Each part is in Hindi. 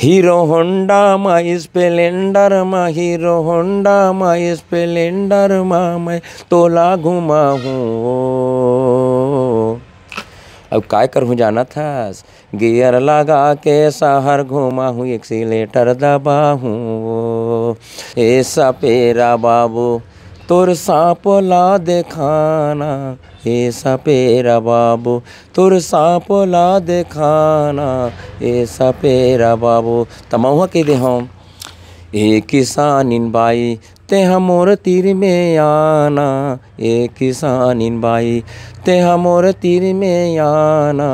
हीरो होंडा मा स्प्लेंडर मा हीरो होंडा मा स्प्लेंडर मा मैं तोला घुमा हूँ अब काय करूँ जाना था गियर लगा के शहर घुमा हूँ एक्सीलेटर दबा हूँ। ए सपेरा बाबू, तोर सांपोला देखाना। ए सपेरा बाबू तोर सांपोला देखाना। ए सपेरा बाबू तमहुआ के दे हम। ए किसानिन बाई ते हमोर तीर में आना। ए किसानिन बाई ते हमोर तीर में आना।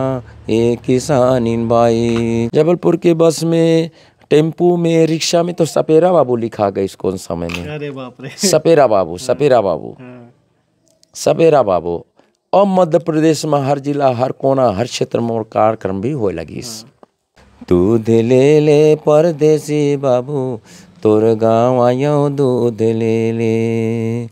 ए किसानिन बाई जबलपुर के बस में टेंपू में रिक्शा में तो सपेरा बाबू लिखा गया इस कौन समय में। अरे बाप रे। सपेरा बाबू सपेरा बाबू। हाँ, सपेरा बाबू और मध्य प्रदेश में हर जिला, हर कोना, हर क्षेत्र में और कार्यक्रम भी हो लगिस दूध ले ले परदेसी बाबू, तोर गाँव आयो दूध ले ले।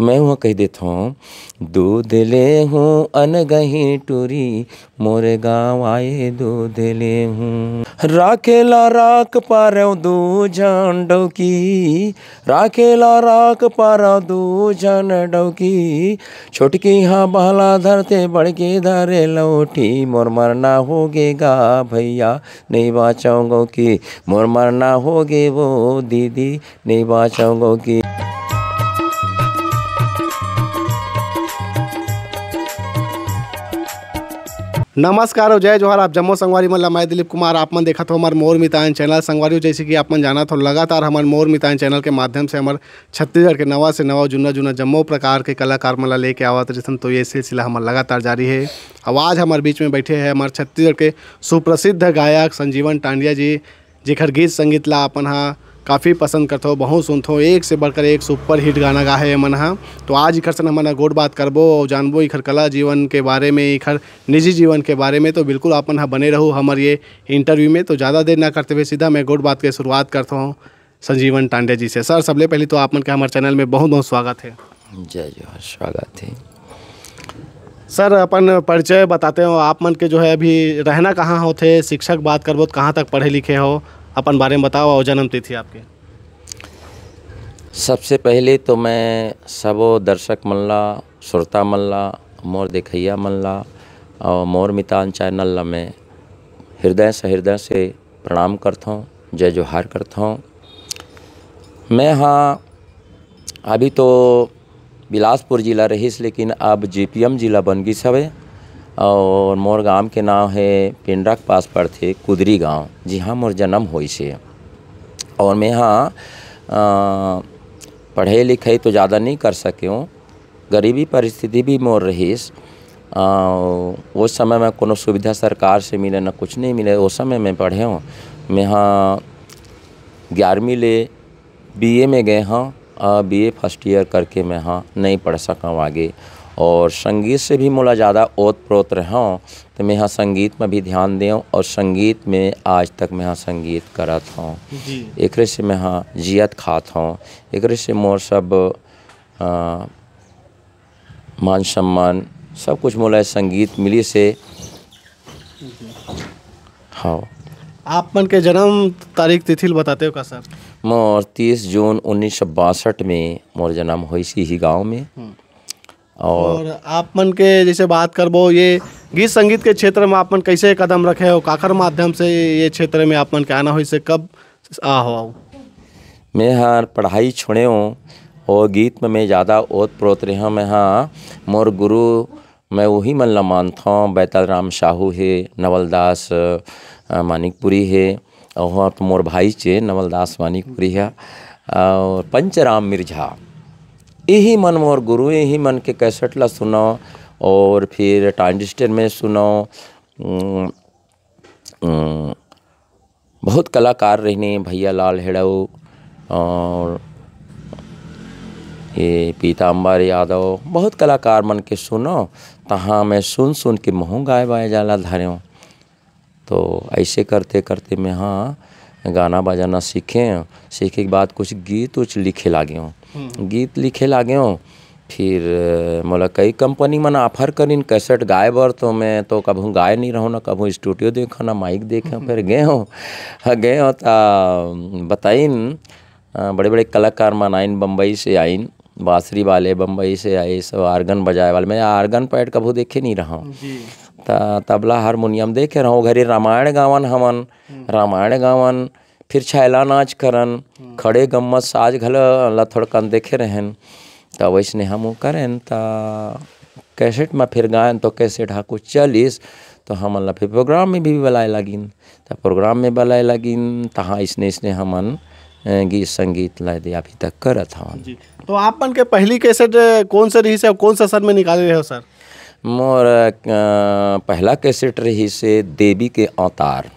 मैं वहाँ कह देता हूँ दूध ले हूँ, अनगही टूरी, मोरे गाँव आए दूध ले हूँ। राखेला राख पारो दू जान डौकी, राखेला राख पारो दू जान डौकी। छोटकी हाँ बहला धरते बड़के धरे लौटी, मोर मरना हो होगेगा भैया, नहीं बाचाऊंगो की। मोर मरना होगे वो दीदी, नहीं बाचाऊंगो की। नमस्कार और जय जोहार, आप जम्मू संगवारी मन ला मैं दिलीप कुमार, आप मन हो हमार मोर मितान चैनल। संगवारी जैसे कि आप मन जानत हो, लगातार हमार मोर मितान चैनल के माध्यम से हमार छत्तीसगढ़ के नवा से नवा जुना जुना जम्मो प्रकार के कलाकार मन ला लेके आवत रहिसन। तो ये सिलसिला हमार लगातार जारी है। आवाज़ हमारे बीच में बैठे है हमारे छत्तीसगढ़ के सुप्रसिद्ध गायक संजीवन टांडिया जी, जेखर गीत संगीत ला अपन हा काफ़ी पसंद करते हो बहुत सुनते हो एक से बढ़कर एक सुपर हिट गाना गा है मन हा। तो आज इखर से हमन गोड बात करबो और जानबो इखर कला जीवन के बारे में इखर निजी जीवन के बारे में तो बिल्कुल अपन हा बने रहो हमार ये इंटरव्यू में तो ज़्यादा देर ना करते हुए सीधा मैं गोड बात के शुरुआत करता हूँ संजीवन टांडे जी से। सर सबले पहले तो आप मन के हमारे चैनल में बहुत बहुत स्वागत है। जय जोहार स्वागत है। सर अपन परिचय बताते हो आप मन के जो है अभी रहना कहाँ होते शिक्षक बात करबो तो कहाँ तक पढ़े लिखे हो अपन बारे में बताओ और जन्म तिथि आपके। सबसे पहले तो मैं सबो दर्शक मल्ला, श्रोता मल्ला, मोर देखैया मल्ला और मोर मितान चैनल मैं हृदय से हृदय से प्रणाम करता हूँ, जय जोहार करता हूँ। मैं हाँ अभी तो बिलासपुर जिला रहीस, लेकिन अब जीपीएम जिला बन गई हवे और मोर गाँव के नाम है पिंडरा के पास पड़थे कुदरी गाँव। जी हाँ मोर जन्म से और मैं यहाँ पढ़े लिखे तो ज़्यादा नहीं कर सके हूँ। गरीबी परिस्थिति भी मोर रहीस। उस समय में कोनो सुविधा सरकार से मिले ना कुछ नहीं मिले, उस समय में पढ़े हूँ। मैं यहाँ ग्यारहवीं ले बीए में गए हाँ। बीए फ़र्स्ट ईयर करके मैं हाँ नहीं पढ़ सका हूँ आगे। और संगीत से भी मोला ज़्यादा ओत प्रोत रहा हूँ तो मैं यहाँ संगीत में भी ध्यान दें और संगीत में आज तक मैं यहाँ संगीत करत हूँ। जी। एकरे से मैं हाँ जियत खात हूँ। एक से मोर सब अ, मान सम्मान सब कुछ मोला संगीत मिली से हाँ आप मन के जन्म तारीख तिथि बताते हो का सर? मोर तीस जून उन्नीस सौ बासठ में मोर जन्म हुई सी ही गाँव में। और और आप मन के जैसे बात करबो ये गीत संगीत के क्षेत्र में आप मन कैसे कदम रखे हो? काकर माध्यम से ये क्षेत्र में आप मन के आना हो से कब आ हो मैं हाँ पढ़ाई छोड़े हूँ और गीत में मैं ज़्यादा ओत प्रोत रहा मैं हाँ मोर गुरु मैं वही मन ला मानता हूँ। बैताल राम साहू है नवलदास मानिकपुरी है और वहाँ तो मोर भाई चे नवलदास मानिकपुरी है और पंचराम मिर्झा। यही मन मोर गुरु यही मन के कैसेट ला सुनो और फिर ट्रांजिस्टर में सुनो बहुत कलाकार रहने भैया लाल हेड़ऊ और ये पीताम्बर यादव। बहुत कलाकार मन के सुनो तहाँ मैं सुन सुन के महू गाय बाय जाला धर्यों। तो ऐसे करते करते मैं हाँ गाना बजाना सीखे सीखे के बाद कुछ गीत उच लिखे लागे हूँ। गीत लिखे लागे हूँ फिर मोला कई कंपनी मन ऑफ़र करिन कैसेट गाए बर तो मैं तो कभू गाए नहीं रहूँ ना कभू स्टूडियो देखो ना माइक देखे फिर गए हो। हाँ, गए हो ता बताइन बड़े बड़े कलाकार मन आइन बम्बई से आइन बांसुरी वाले बम्बई से आए सब आर्गन बजाए वाले। मैं आर्गन पैड कभू देखे नहीं रहा। हूँ तबला हारमोनियम देखे रहूँ घरे रामायण गावन हमन रामायण गावन फिर छैला नाच करन खड़े गम्मत साज घल ला थोड़कन देखे रहन। त वैसने हम करें ता कैसेट में फिर गायन तो कैसेट हा कुछ चलिस तो हमन ला फिर प्रोग्राम में भी बुलाए लगिन। त प्रोग्राम में बुलाए लगिन तहाँ इसने इसने हमन गीत संगीत ला दे अभी तक करत हवन। तो आप मन के पहली कैसेट कौन से रही से कौन सा सर में निकाले रहे हो सर? मोर पहला कैसेट रही से देवी के अवतार।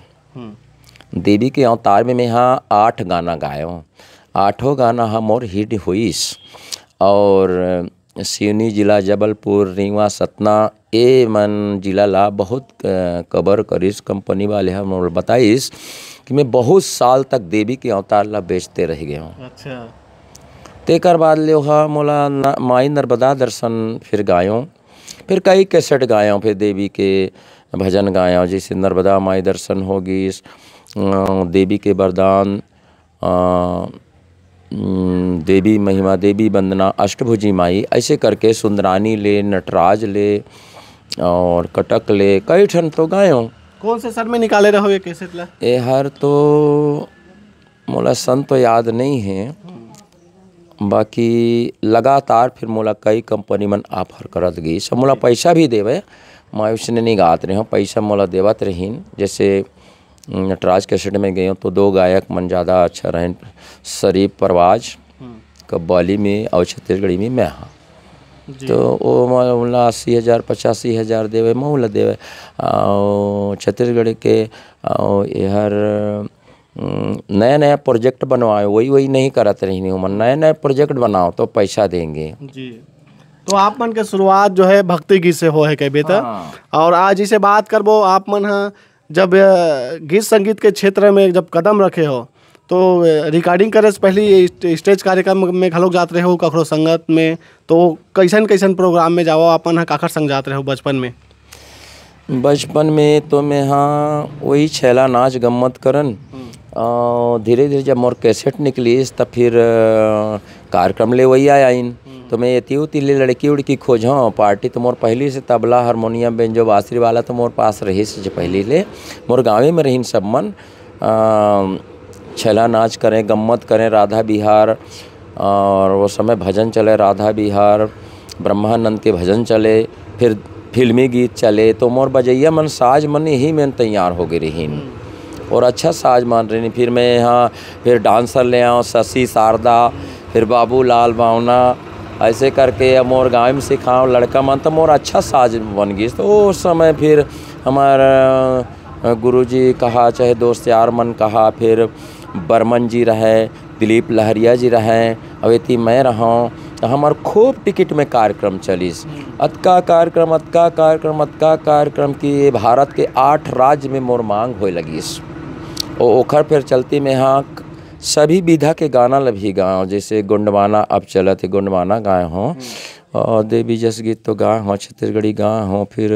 देवी के अवतार में मैं यहाँ आठ गाना गायो आठों गाना हा मोर हिट हुईस और सिवनी जिला जबलपुर रीवा सतना ए मन जिला ला बहुत कबर करिस। कंपनी वाले हम मोर बताइस कि मैं बहुत साल तक देवी के अवतार ला बेचते रह गए हूँ। अच्छा। तेकर बाद ले ओहा मोला माई नर्मदा दर्शन फिर गायों। फिर कई कैसेट गायों फिर देवी के भजन गायों जैसे नर्मदा माई दर्शन होगी देवी के वरदान देवी महिमा देवी वंदना अष्टभुजी माई ऐसे करके सुंदरानी ले नटराज ले और कटक ले कई ठन तो गायों कौन से सर में निकाले रहे हो ये हर तो मोला सन तो याद नहीं है। बाकी लगातार फिर मोला कई कंपनी मन ऑफ़र करत गई सब मोला पैसा भी देवे मैं उसने नहीं गात रही हूँ पैसा मोला देवत रहीन। जैसे नटराज कैसेट में गए हूँ तो दो गायक मन ज़्यादा अच्छा रहें शरीफ परवाज कव्वाली में और छत्तीसगढ़ी में मैं हाँ। तो वो मोला अस्सी हज़ार पचासी हज़ार देवे मोला देवे। और छत्तीसगढ़ के और यहर नया नया प्रोजेक्ट बनवाए वही वही नहीं करत रही हूँ मन नया नया प्रोजेक्ट बनाओ तो पैसा देंगे। जी। तो आप मन के शुरुआत जो है भक्ति गीत से हो है कह बेहतर और आज इसे बात करबो आप मन हा जब गीत संगीत के क्षेत्र में जब कदम रखे हो तो रिकॉर्डिंग करे से पहले स्टेज कार्यक्रम में घलोक जाते रहे हो कखरो संगत में तो कैसन कैसन प्रोग्राम में जाओ अपन हा काखर संग जात रहे हो बचपन में? बचपन में तो मैं हाँ वही छैला नाच गम्मत करन। और धीरे धीरे जब मोर कैसेट निकलीस तब फिर कार्यक्रम ले वही आइन तो मैं उती ले लड़की उड़की खोजों पार्टी तो मोर पहली से तबला हारमोनियम बेंजो बांसुरी वाला तो मोर पास रही से पहली ले। मोर गाँवे में रहीन सब मन। छैला नाच करें गम्मत करें राधा बिहार और वो समय भजन चले राधा बिहार ब्रह्मानंद के भजन चले फिर फिल्मी गीत चले। तो मोर बजैया मन साज मन यही में तैयार हो गई रहीन और अच्छा साज मान रही फिर मैं यहाँ, फिर डांसर ले आऊँ, शशि, शारदा, फिर बाबू लाल बावना ऐसे करके अब मोर गाँव में सिखाऊँ, लड़का मन तो मोर अच्छा साज बन गई। तो उस समय फिर हमारा गुरुजी कहा, चाहे दोस्त यार मन कहा, फिर बर्मन जी रहे, दिलीप लहरिया जी रहे, अवेती मैं रहा तो हमार खूब टिकट में कार्यक्रम चलिस अतका कार्यक्रम अतका कार्यक्रम अतका कार्यक्रम कि भारत के आठ राज्य में मोर मांग होए लगिस और ओखर फिर चलती में हाँ सभी विधा के गाना लभी गाँव जैसे गुंडवाना अब चलत है गुंडवाना गाए हों। और देवी जस गीत तो गाए हों छत्तीसगढ़ी गाए हों फिर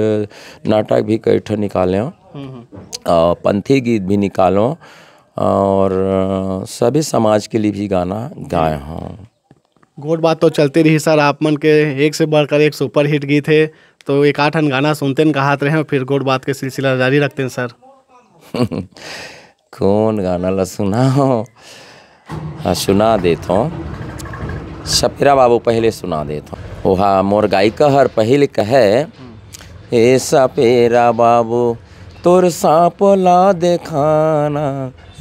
नाटक भी कई ठो निकाले हों। और पंथी गीत भी निकालो। और सभी समाज के लिए भी गाना गाए हों। गोट बात तो चलती रही सर आप मन के एक से बढ़कर एक सुपर हिट गीत है तो एक आठन गाना सुनते न कहात रहे फिर गोट बात के सिलसिला जारी रखते हैं सर। कौन गाना ला सुना हो हाँ सुना देता हूँ सपेरा बाबू पहले सुना देता हूँ वहाँ मोर गायिका हर पहले कहे ए सपेरा बाबू तोर सांप ला देखाना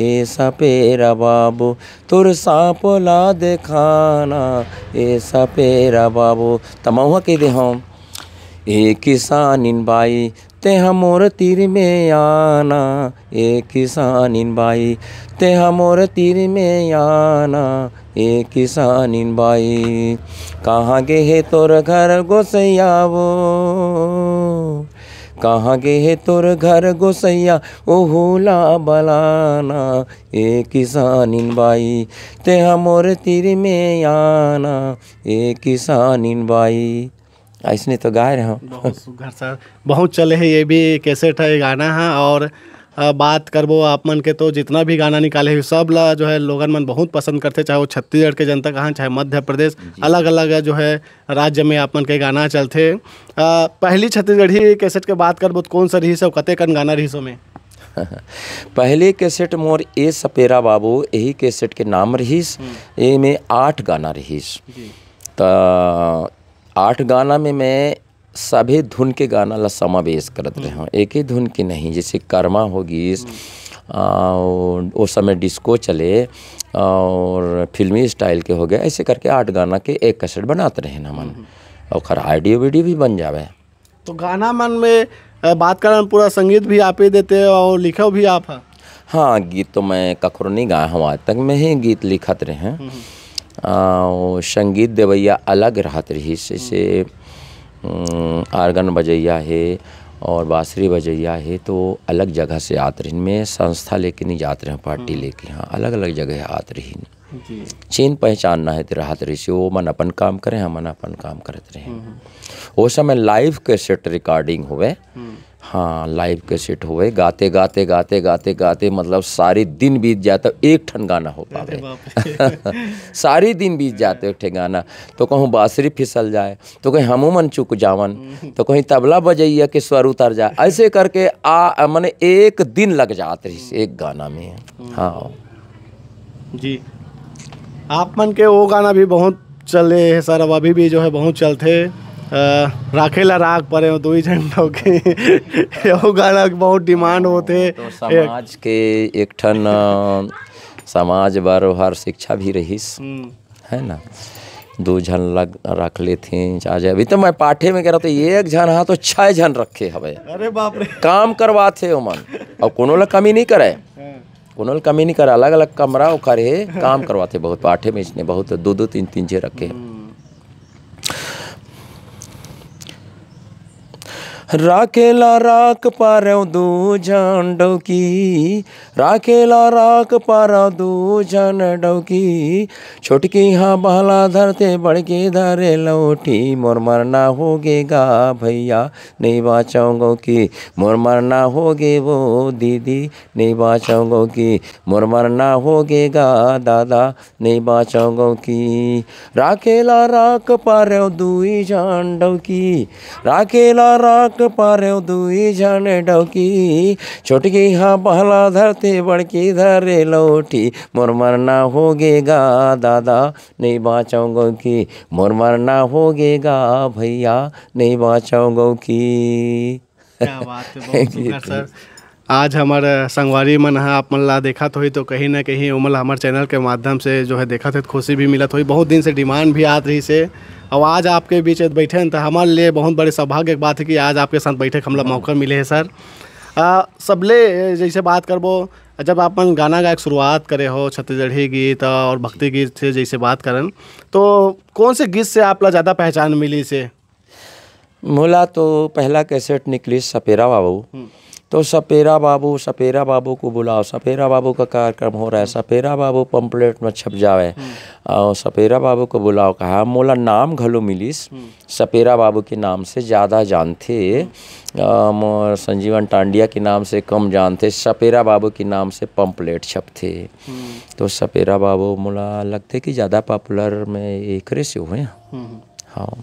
ए सपेरा बाबू तोर सांप ला देखाना ए सपेरा बाबू तमहुआ के दे हम ए किसानिन बाई ते हमोर तीर में आना ए किसानिन बाई ते हमोर तीर में आना ए किसानिन बाई कहाँ गे हे तोर घर गोसैयावो कहाँ गे है तोर घर गोसैया? ओहुला बलाना ए किसानिन बाई ते मोर तीर में आना ए किसानिन बाई ऐसने तो गाय रहे बहुत सुघर सर बहुत चले हैं ये भी कैसेट है गाना है और बात करबो आप मन के तो जितना भी गाना निकाले हैं सब ला जो है लोगन मन बहुत पसंद करते चाहे वो छत्तीसगढ़ के जनता कहाँ चाहे मध्य प्रदेश अलग अलग जो है राज्य में आप मन के गाना चलते अ, पहली छत्तीसगढ़ी कैसेट के बात करबो तो कौन सा रही सो कते कन गाना रही सो में पहले कैसेट मोर ए सपेरा बाबू यही कैसेट के नाम रहीस ए में आठ गाना रहीस। त आठ गाना में मैं सभी धुन के गाना ला समावेश करत रहे हूँ। एक ही धुन की नहीं जैसे कर्मा होगी और उस समय डिस्को चले और फिल्मी स्टाइल के हो गए ऐसे करके आठ गाना के एक कैसेट बनाते रहे ना मन। और खर ऑडियो वीडियो भी बन जावे। तो गाना मन में बात करन पूरा संगीत भी आप ही देते हो और लिखो भी आप? हाँ गीत तो मैं कखरो नहीं गाया हूँ आज तक मैं ही गीत लिखत रहे हैं। संगीत देवैया अलग रहत रही। जैसे आर्गन बजैया है और बांसुरी बजैया है तो अलग जगह से आत रही। मैं संस्था लेके नहीं जात रहे पार्टी लेके हाँ अलग अलग जगह आत रही। चीन पहचानना है तो राहत रही। वो मन अपन काम करें हम अपन काम करते रहे। वो समय लाइव कैसेट रिकॉर्डिंग हुए हाँ लाइव कैसेट हुए गाते गाते गाते गाते गाते मतलब सारे दिन बीत जाता एक ठन गाना हो पावे। सारे दिन बीत जाते एक ठे गाना। तो कहूँ बांसुरी फिसल जाए तो कहीं हमू मन चुक जावन तो कहीं तबला बजैया के स्वर उतर जाए ऐसे करके आ मैंने एक दिन लग जाते रही एक गाना में। हाँ। जी। आप मन के वो गाना भी बहुत चले है सर अब अभी भी जो है बहुत चलते राखेला राग परे हो दो ही। झंडों के गाना बहुत डिमांड होते तो समाज के एक ठन समाज बर हर शिक्षा भी रहीस। हम्म, है ना? दो झन लग रख लेते चाहे अभी तो मैं पाठे में कह रहा था एक झन हाँ तो छह झन रखे हवे। अरे बाप रे। काम करवाते ओमन और कोनो ला कमी नहीं करे। हाँ, कोनो ला कमी नहीं करे अलग अलग कमरा वो करे काम करवाते बहुत। पाठे में इसने बहुत दो दो तीन तीन छे रखे राखेला राख पारो दू जन डौकी राखेला राख पारो दू जन डौकी। छोटकी हाँ बहला धरते, बड़के धरे लौटी। मोर मरना हो होगेगा भैया, नहीं बाँचोगो की। मोर मरना होगे वो दीदी, नहीं बाँचोगो की। मोर मरना होगेगा दादा, नहीं बाँचोगो की। राखेला राख पारो दुई जन डौकी। राखेला राख पारो दुई जन डौकी। छोटकी हाँ बहला धरते बड़की धरे लौटी। मोर मरना होगेगा दादा नहीं बाँचोगो की। मोर मरना होगेगा भैया नहीं बाँचोगो की। क्या बात है बहुत सर। आज हमारे संगवारी मन है आप मन ला देखा तो ही तो कहीं ना कहीं उमल हमारे चैनल के माध्यम से जो है देखा थे तो खुशी भी मिलत हुई। बहुत दिन से डिमांड भी आत रही से। और आज आपके बीच बैठे हैं तो हमारे लिए बहुत बड़े सौभाग्य की बात है कि आज आपके साथ बैठे के हमला मौका मिले है सर। सबले जैसे बात करबो जब अपन गाना गायक शुरुआत करे हो छत्तीसगढ़ी गीत और भक्ति गीत से जैसे बात करन तो कौन से गीत से आप ज़्यादा पहचान मिली से? मोला तो पहला कैसेट निकली सपेरा बाबू। तो सपेरा बाबू सपेरा बाबू को बुलाओ। सपेरा बाबू का कार्यक्रम हो रहा है। सपेरा बाबू पंपलेट में छप जावे। और सपेरा बाबू को बुलाओ। कहा मोला नाम घलो मिलिस। सपेरा बाबू के नाम से ज़्यादा जानते संजीवन टांडिया के नाम से कम जानते सपेरा बाबू के नाम से पंपलेट छपथे। तो सपेरा बाबू मोला लगते कि ज़्यादा पॉपुलर में एकरे से हुए? हाँ।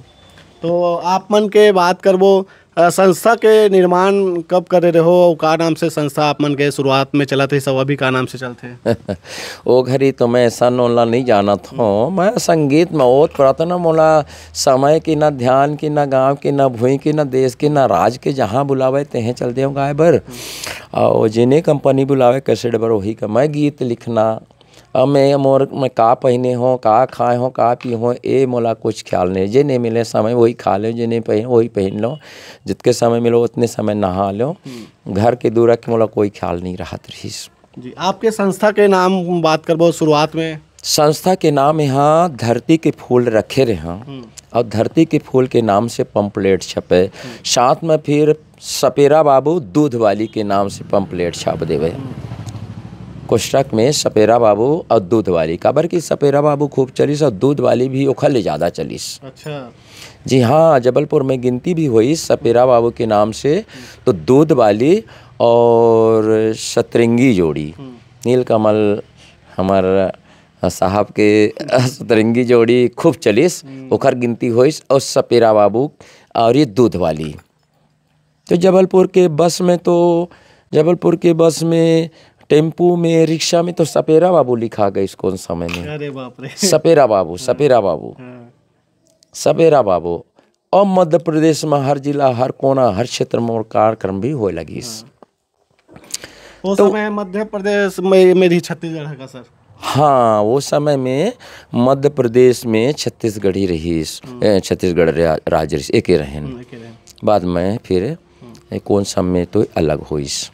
तो आप मन के बात करबो संस्था के निर्माण कब करे रहो और का नाम से संस्था आप मन के शुरुआत में चला थे सब अभी का नाम से चलते ओ घड़ी तो मैं ऐसा नोला नहीं जाना था मैं संगीत में ओत पड़ा ना मोला समय की ना ध्यान की ना गाँव की ना भूई की ना देश की ना राज के जहाँ बुलावे तेहें चलते हो गाय बर और जिन्हें कंपनी बुलावे कैसेट बर वही का मैं गीत लिखना अब मैं मोर मैं का पहने हो का खाए हो का पी हो ए मोला कुछ ख्याल नहीं। जे नहीं मिले समय वही खा लो जे नहीं पहन वही पहन लो। जितके समय मिलो उतने समय नहा लो। घर के दूर के मोला कोई ख्याल नहीं रहा। रहीस जी आपके संस्था के नाम बात करबो शुरुआत में? संस्था के नाम यहाँ धरती के फूल रखे रहे हैं। और धरती के फूल के नाम से पंपलेट छपे। साथ में फिर सपेरा बाबू दूध वाली के नाम से पंपलेट छाप देवे। कोष्टक में सपेरा बाबू और दूध वाली। काबर की सपेरा बाबू खूब चलिस और दूध वाली भी ओखर ले ज़्यादा चलिस। अच्छा। जी हाँ जबलपुर में गिनती भी हुई सपेरा बाबू के नाम से तो दूध वाली और सतरंगी जोड़ी। नीलकमल हमार साहब के सतरंगी जोड़ी खूब चलिस ओखर गिनती होइस और सपेरा बाबू और ये दूध वाली। तो जबलपुर के बस में तो जबलपुर के बस में टेंपू में रिक्शा में तो सपेरा बाबू लिखा गया इस कौन समय में। अरे बाप रे। सपेरा बाबू सपेरा बाबू। हाँ, सपेरा बाबू। और मध्य प्रदेश में हर जिला हर कोना हर क्षेत्र में और कार्यक्रम भी होए लगी वो समय मध्य प्रदेश में में ही छत्तीसगढ़ का सर? हाँ वो समय में मध्य प्रदेश में छत्तीसगढ़ ही। रही छत्तीसगढ़ राज्य एके रहन हम्म, एके रहे। बाद में फिर कौन समय तो अलग तो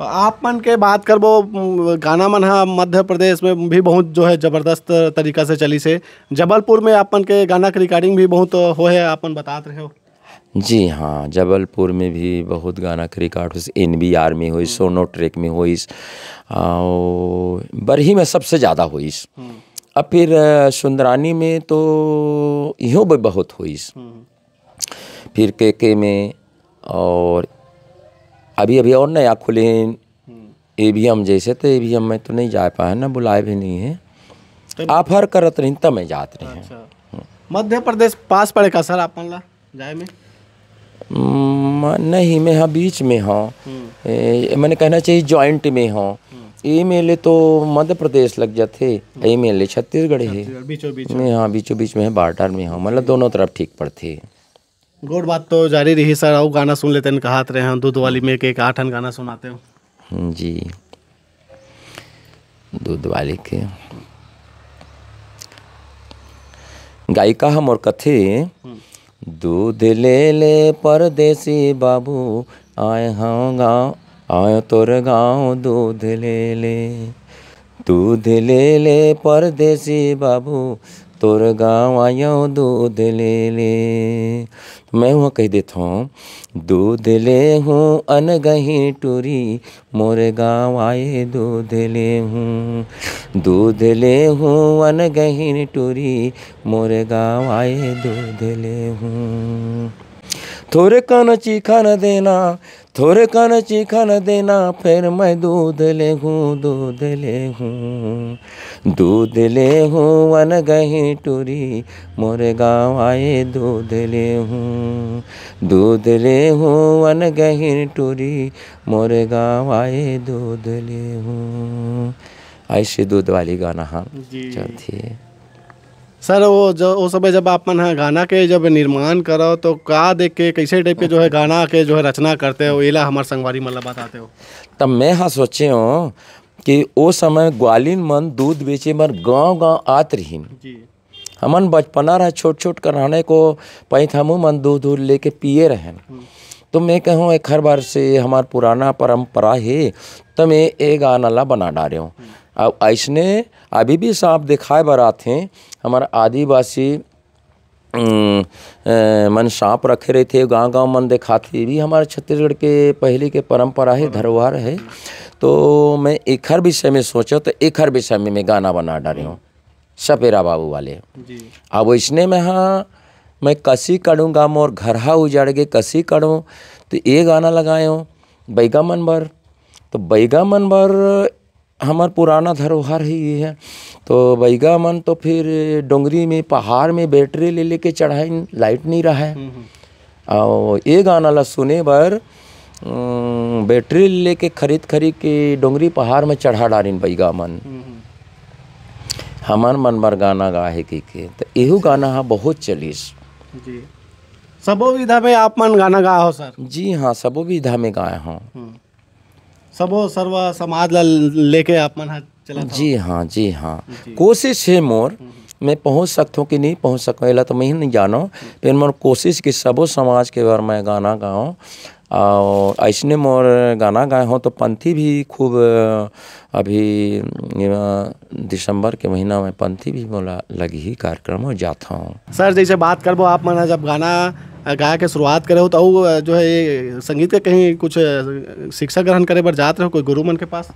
आप मन के बात करबो गाना मन हा मध्य प्रदेश में भी बहुत जो है ज़बरदस्त तरीका से चली से। जबलपुर में आपन के गाना के रिकॉर्डिंग भी बहुत हो है आपन बतात रहे हो? जी हाँ जबलपुर में भी बहुत गाना के रिकॉर्ड हुई एन बी आर में हुई सोनो ट्रैक में हुई और बरही में सबसे ज़्यादा हुई। अब फिर सुंदरानी में तो इहो भी बहुत हुई। फिर के के में और अभी अभी और नया खुले। हैं ए भी हम जैसे तो ए भी हम मैं तो नहीं जा पाया ना बुलाए भी नहीं है। आप हर करत रही तब मैं जात रहे हैं। अच्छा। मध्य प्रदेश पास पड़े का सर आपन ला जाए में? नहीं मैं हाँ बीच में हाँ। मैंने कहना चाहिए जॉइंट में हाँ। ये मेले तो मध्य प्रदेश लग जाते। ये मेले छत्तीसगढ़ है। बीचों बीच में हाँ बीचों बीच में है बार्डर में हाँ। मतलब दोनों तरफ़ ठीक पड़ते। गोड बात तो जारी रही, सर। और गाना सुन लेते हैं कहात रहे हैं। दूध वाली में एक एक आठन गाना सुनाते हो। जी। दूध वाले के। गायिका हम और कथे। दूध ले ले परदेसी बाबू। आए हाँ गाँव, आए तोर गाँव, दूध ले ले। दूध ले ले परदेसी बाबू। तोर गाँव आयो दूध ले ले। मैं वहाँ कह देता हूँ, दूध ले हूँ अनगही टूरी, मोरे गाँव आए दूध ले हूँ। दूध ले हूँ अनगही टूरी, मोरे गाँव आए दूध ले हूँ। थोड़े कान चीखा न देना थोड़े कन चीखा न देना फिर मैं दूध ले हूँ दूध ले हूँ दूध ले हूँ वन गही टूरी मोरे गाँव आए दूध ले हूँ दूध ले हूँ वन गही टूरी मोरे गाँव आए दूध ले हूँ ऐसे दूध वाली गाना हाँ। चलती है। सर वो जो वो समय जब आप मन हा गाना के जब निर्माण करो तो का देख के कैसे टाइप के जो है गाना के जो है रचना करते हो? एला हमार संगवारी मतलब बताते हो। तब मैं हाँ सोचे हूँ कि वो समय ग्वालिन मन दूध बेचे बर गाँव गाँव आत रहीन जी। हमन बचपना रहा छोट छोट कराने को पैथ हमू मन दूध दूध लेके पिए रहें। तो मैं कहूँ एक हर बार से हमार पुराना परंपरा है तो मैं ए गाना ला बना डाले हूँ। अब ऐसने अभी भी सांप दिखाए बर हैं। हमारा आदिवासी मन सांप रखे रहे थे गाँव गाँव मन दिखाते भी हमारे छत्तीसगढ़ के पहले के परंपरा है धरोहर है। तो मैं एक हर विषय में सोचा तो एक हर विषय में मैं गाना बना डाले हूँ सपेरा बाबू वाले। जी। अब वैसने में हाँ मैं कसी करूँगा मोर घरहा उजाड़ के कसी करूँ तो ये गाना लगाए हूँ बैगा मन भर। तो बैगा मन बर हमार पुराना धरोहर ही ये है। तो बैगा मन तो फिर डोंगरी में पहाड़ में बैटरी ले लेके चढ़ाई लाइट नहीं रहा है। और ये गाना ला सुने बर बैटरी लेके खरीद खरीद के डोंगरी पहाड़ में चढ़ा डालिन बैगा मन। हमार मन बर गाना गाहे के के। तो एहू गाना हाँ बहुत चलिस। जी। सबो विधा में आप मन गाना गा हो सर? जी हाँ सबो विधा में गाए हूँ। सबो सर्व समाज ला लेके आप मन हा चला जी हाँ जी हाँ। कोशिश है मोर मैं पहुँच सकता हूँ कि नहीं पहुँच सकूँ तो मैं ही नहीं जानो। फिर मोर कोशिश कि सबो समाज के बारे में गाना गाऊँ। और ऐसने मोर गाना गाए हों तो पंथी भी खूब अभी दिसंबर के महीना में पंथी भी मोला लगी ही कार्यक्रम हो जाता हूँ। सर जैसे बात करबो आप मना जब गाना गाय के शुरुआत करे हो तो जो है ये संगीत के कहीं कुछ शिक्षा ग्रहण करे बर जात रहो कोई गुरु मन के पास?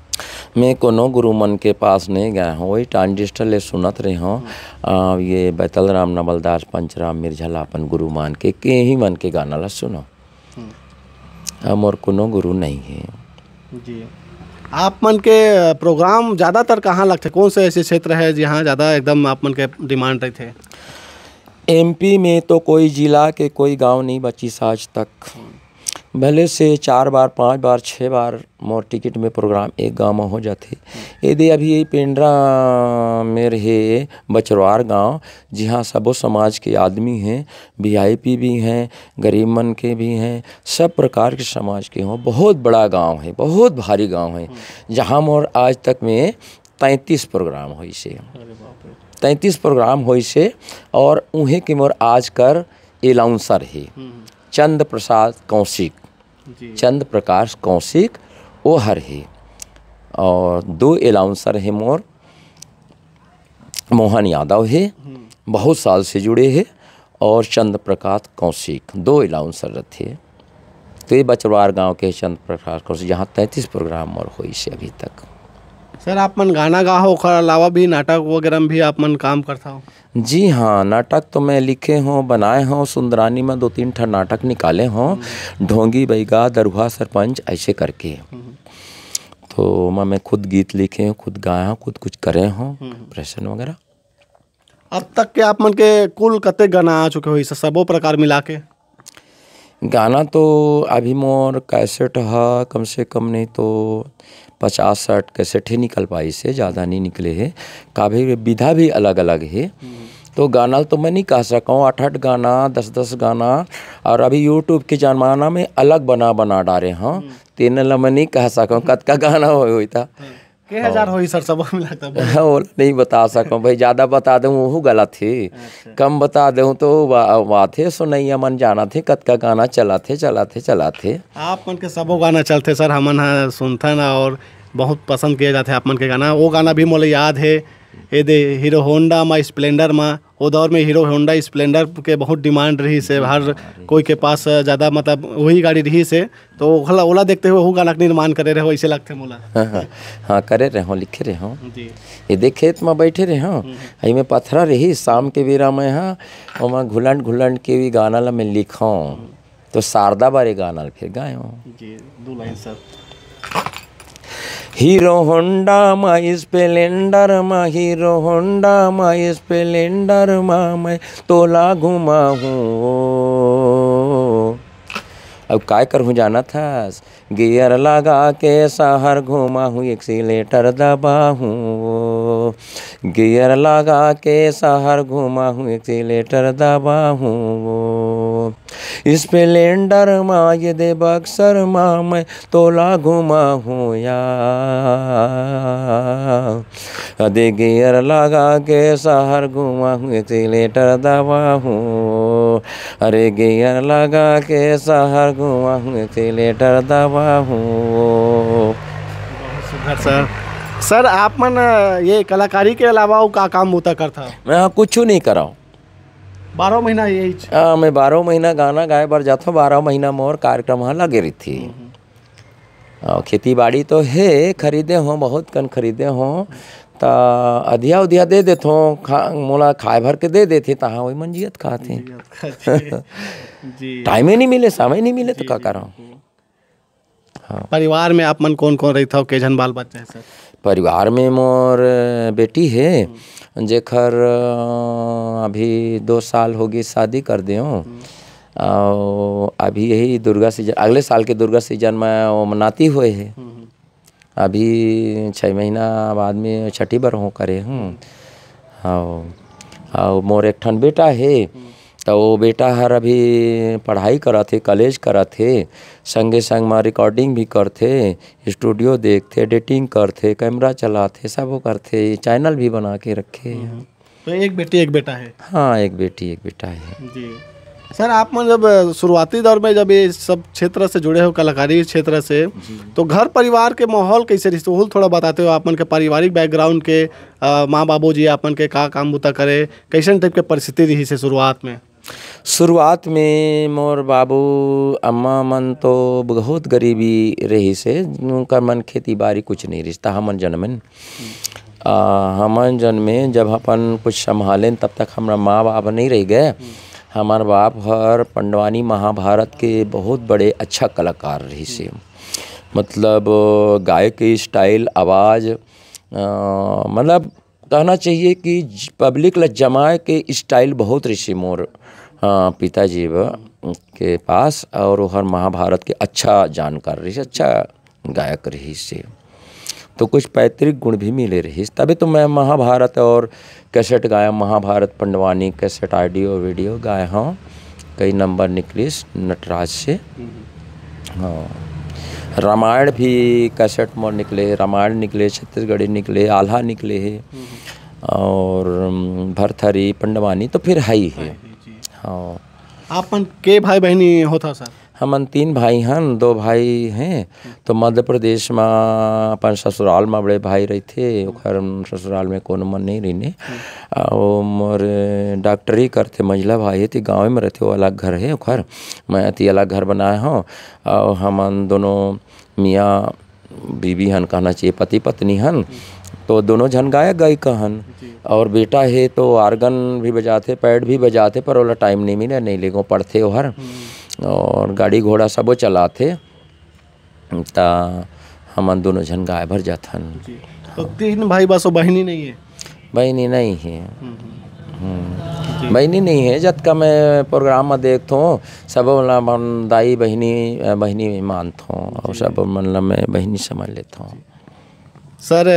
मैं कोनो गुरु मन के पास नहीं गया हूँ वही ट्रांजिस्टर ले सुनत रही हूँ। ये बैतल राम नवलदास पंचराम मिर्झला अपन गुरु मान के के ही मन के गाना ला सुनो। हम और कोनो गुरु नहीं है। जी। आप मन के प्रोग्राम ज़्यादातर कहाँ लगते कौन से ऐसे क्षेत्र है जहाँ ज़्यादा एकदम आप मन के डिमांड रहते एमपी में तो कोई जिला के कोई गाँव नहीं बची आज तक। भले से चार बार, पाँच बार छः बार मोर टिकट में प्रोग्राम एक गाँव में हो जाते। यदि अभी पेंड्रा में रहे बचरवार गाँव, जहाँ सबो समाज के आदमी हैं वीआईपी भी हैं, गरीब मन के भी हैं, सब प्रकार के समाज के हों, बहुत बड़ा गाँव है, बहुत भारी गाँव है। जहाँ मोर आज तक में तैंतीस प्रोग्राम हुई से तैंतीस प्रोग्राम होई से और उन्हें के मोर आज कर एलाउंसर है। चंद प्रसाद कौशिक। चंद प्रकाश कौशिक वो हर है। और दो एलाउंसर है मोर। मोहन यादव है। बहुत साल से जुड़े हैं। और चंद प्रकाश कौशिक दो एलाउंसर रहते तो ये बचवार गाँव के चंद प्रकाश कौशिक जहाँ तैंतीस प्रोग्राम मोर हुई से अभी तक। सर आप मन गाना गा हो ओकर अलावा भी नाटक वगैरह में भी आप मन काम करता हो? जी हाँ नाटक तो मैं लिखे हूँ बनाए हों सुंदरानी में दो तीन ठा नाटक निकाले हों ढोंगी बैगा दरुहा सरपंच ऐसे करके। तो मैं मैं खुद गीत लिखे हूँ खुद गाया हूँ खुद कुछ करे हूँ प्रश्न वगैरह। अब तक के आप मन के कुल कते गाना आ चुके हो इस सबो प्रकार मिला के? गाना तो अभी मोर कैसेट है कम से कम नहीं तो पचास साठ कैसेट ही निकल पाई से ज़्यादा नहीं निकले है। काफ़ी विधा भी अलग अलग है। तो गाना तो मैं नहीं कह सका हूँ आठ आठ गाना दस दस गाना और अभी यूट्यूब के ज़माना में अलग बना बना डाले हाँ। तीन ला मैं नहीं कह सका हूँ कत का गाना हो था। के हज़ार हो। सर सबो मिला नहीं बता सकूँ। भाई ज़्यादा बता दूँ वो गलत थी। कम बता दूँ तो बात है सुनैया मन जाना थे कत का गाना चला थे चला थे चला थे। आप मन के सबो गाना चलते सर हमन ह सुनथन और बहुत पसंद किया जाते आप मन के गाना। वो गाना भी मोले याद है ये दे हीरो होंडा में स्प्लेंडर में वो दौर में हीरो होंडा स्प्लेंडर के बहुत डिमांड रही से हर कोई के पास ज़्यादा मतलब वही गाड़ी रही से तो ओला ओला देखते हुए वो गाना निर्माण करे रहे हो ऐसे लगते मोला। हाँ हाँ हाँ करे रहे हों लिखे रहे हों। ये देख खेत में बैठे रहे हों हई में पथरा रही शाम के बेरा में हाँ और मैं घुलंड घुलंड के भी गाना ला मैं लिखूँ। तो शारदा बारे गाना फिर हूँ। जी दो लाइन सर। हीरो होंडा मा स्प्लेंडर मा हीरो होंडा मा स्प्लेंडर मा मैं तोला घुमा हूँ अब काय करूँ जाना था गियर लगा के शहर घुमा हूँ एक्सीटर दबा हूँ गियर लगा के शहर घुमा हूँ एक्सीटर दबा हूँ स्प्लेंडर माँ ये दे बक्सर माँ मैं तोला घुमा हूँ यार दे गियर लगा के शहर घुमा हूँ एक्सीटर दबा हूँ अरे गियर लगा के शहर घुमा हूँ एक्सीलेटर दबा हूँ सुंदर सर। सर आप मन ये कलाकारी के अलावा का काम होता करता? मैं यहाँ कुछ नहीं कराऊँ। बारह महीना यही हाँ मैं बारह महीना गाना गाए बर जाता हूँ बारह महीना मोर कार्यक्रम वहाँ लगे रही थी और खेती बाड़ी तो है खरीदे हों बहुत कन खरीदे हों ता अधिया उधिया दे देते हों खा मोला खाए भर के दे देते तहाँ वही मंजियत खाते टाइम ही नहीं मिले समय नहीं मिले तो क्या कराऊँ परिवार में आप मन कौन कौन रही था? के जन बाल बच्चे हैं सर परिवार में मोर बेटी है। जेखर अभी दो साल होगी शादी कर दे और अभी यही दुर्गा सीज़न अगले साल के दुर्गा सीज़न में वो मनाती हुए है। अभी छः महीना बाद में छठी बार हो करे हूँ। और और मोर एक ठन बेटा है। तो वो बेटा हर अभी पढ़ाई करत थे कॉलेज करत थे संगे संग में रिकॉर्डिंग भी करथे स्टूडियो देखथे एडिटिंग करथे कैमरा चलाथे सब वो करथे चैनल भी बना के रखे तो एक बेटी एक बेटा है? हाँ एक बेटी एक बेटा है। जी। सर आप मन जब शुरुआती दौर में जब ये सब क्षेत्र से जुड़े हो कलाकारी क्षेत्र से तो घर परिवार के माहौल कैसे रही तो थोड़ा बताते हो आप मन के पारिवारिक बैकग्राउंड के माँ बाबू जी आपन के का काम बुता करे कैसन टाइप के परिस्थिति रही से शुरुआत में? शुरुआत में मोर बाबू, अम्मा मन तो बहुत गरीबी रही से, उनका मन खेती बाड़ी कुछ नहीं रिश्ता हमन जन्मन हमन जन्मे जब अपन कुछ संभालें, तब तक हमारा माँ बाप नहीं रह गए। हमार बाप हर पंडवानी महाभारत के बहुत बड़े अच्छा कलाकार रही से। मतलब गाय के स्टाइल, आवाज़ मतलब कहना चाहिए कि पब्लिक ल जमाए के स्टाइल बहुत ऋषि मोर। पिताजी के पास और हर महाभारत के अच्छा जानकार रही अच्छा गायक रही से। तो कुछ पैतृक गुण भी मिले रही तभी तो मैं महाभारत और कैसेट गाया Mahabharat Pandavani cassette audio video गाया हूँ। कई नंबर निकली नटराज से। हाँ। रामायण भी कैसेट मोर निकले रामायण निकले छत्तीसगढ़ी निकले आल्हा निकले है। और भरथरी पंडवानी तो फिर है ही है। हाँ। आप मन के भाई बहनी होता सर? हमन तीन भाई हन, दो भाई हैं। तो मध्य प्रदेश में अपन ससुराल में बड़े भाई रहते ओखर ससुराल में कोनो मन नहीं रहीने। और मोर डॉक्टरी करते मंझला भाई है, ती गाँव में रहते वो अलग घर है ओखर। मैं ती अलग घर बनाया हूँ। और हमन दोनों मियाँ बीबी हन, कहना चाहिए पति पत्नी हन। तो दोनों झन गायक गायिका हन और बेटा है तो आर्गन भी बजाते पैड भी बजाते पर ओला टाइम नहीं मिला नहीं लेगो पढ़ते ओहर। और गाड़ी घोड़ा सबो चलाते। ता हमन दोनों झन गाय भर जाथन। तो तीन भाई बस बहनी नहीं है? बहनी नहीं है। हम्म। बहनी नहीं है जत का मैं प्रोग्राम में देखता हूँ सब मतलब मन दाई बहनी बहनी मानता हूँ और सब मतलब मैं बहनी समझ लेता हूँ सर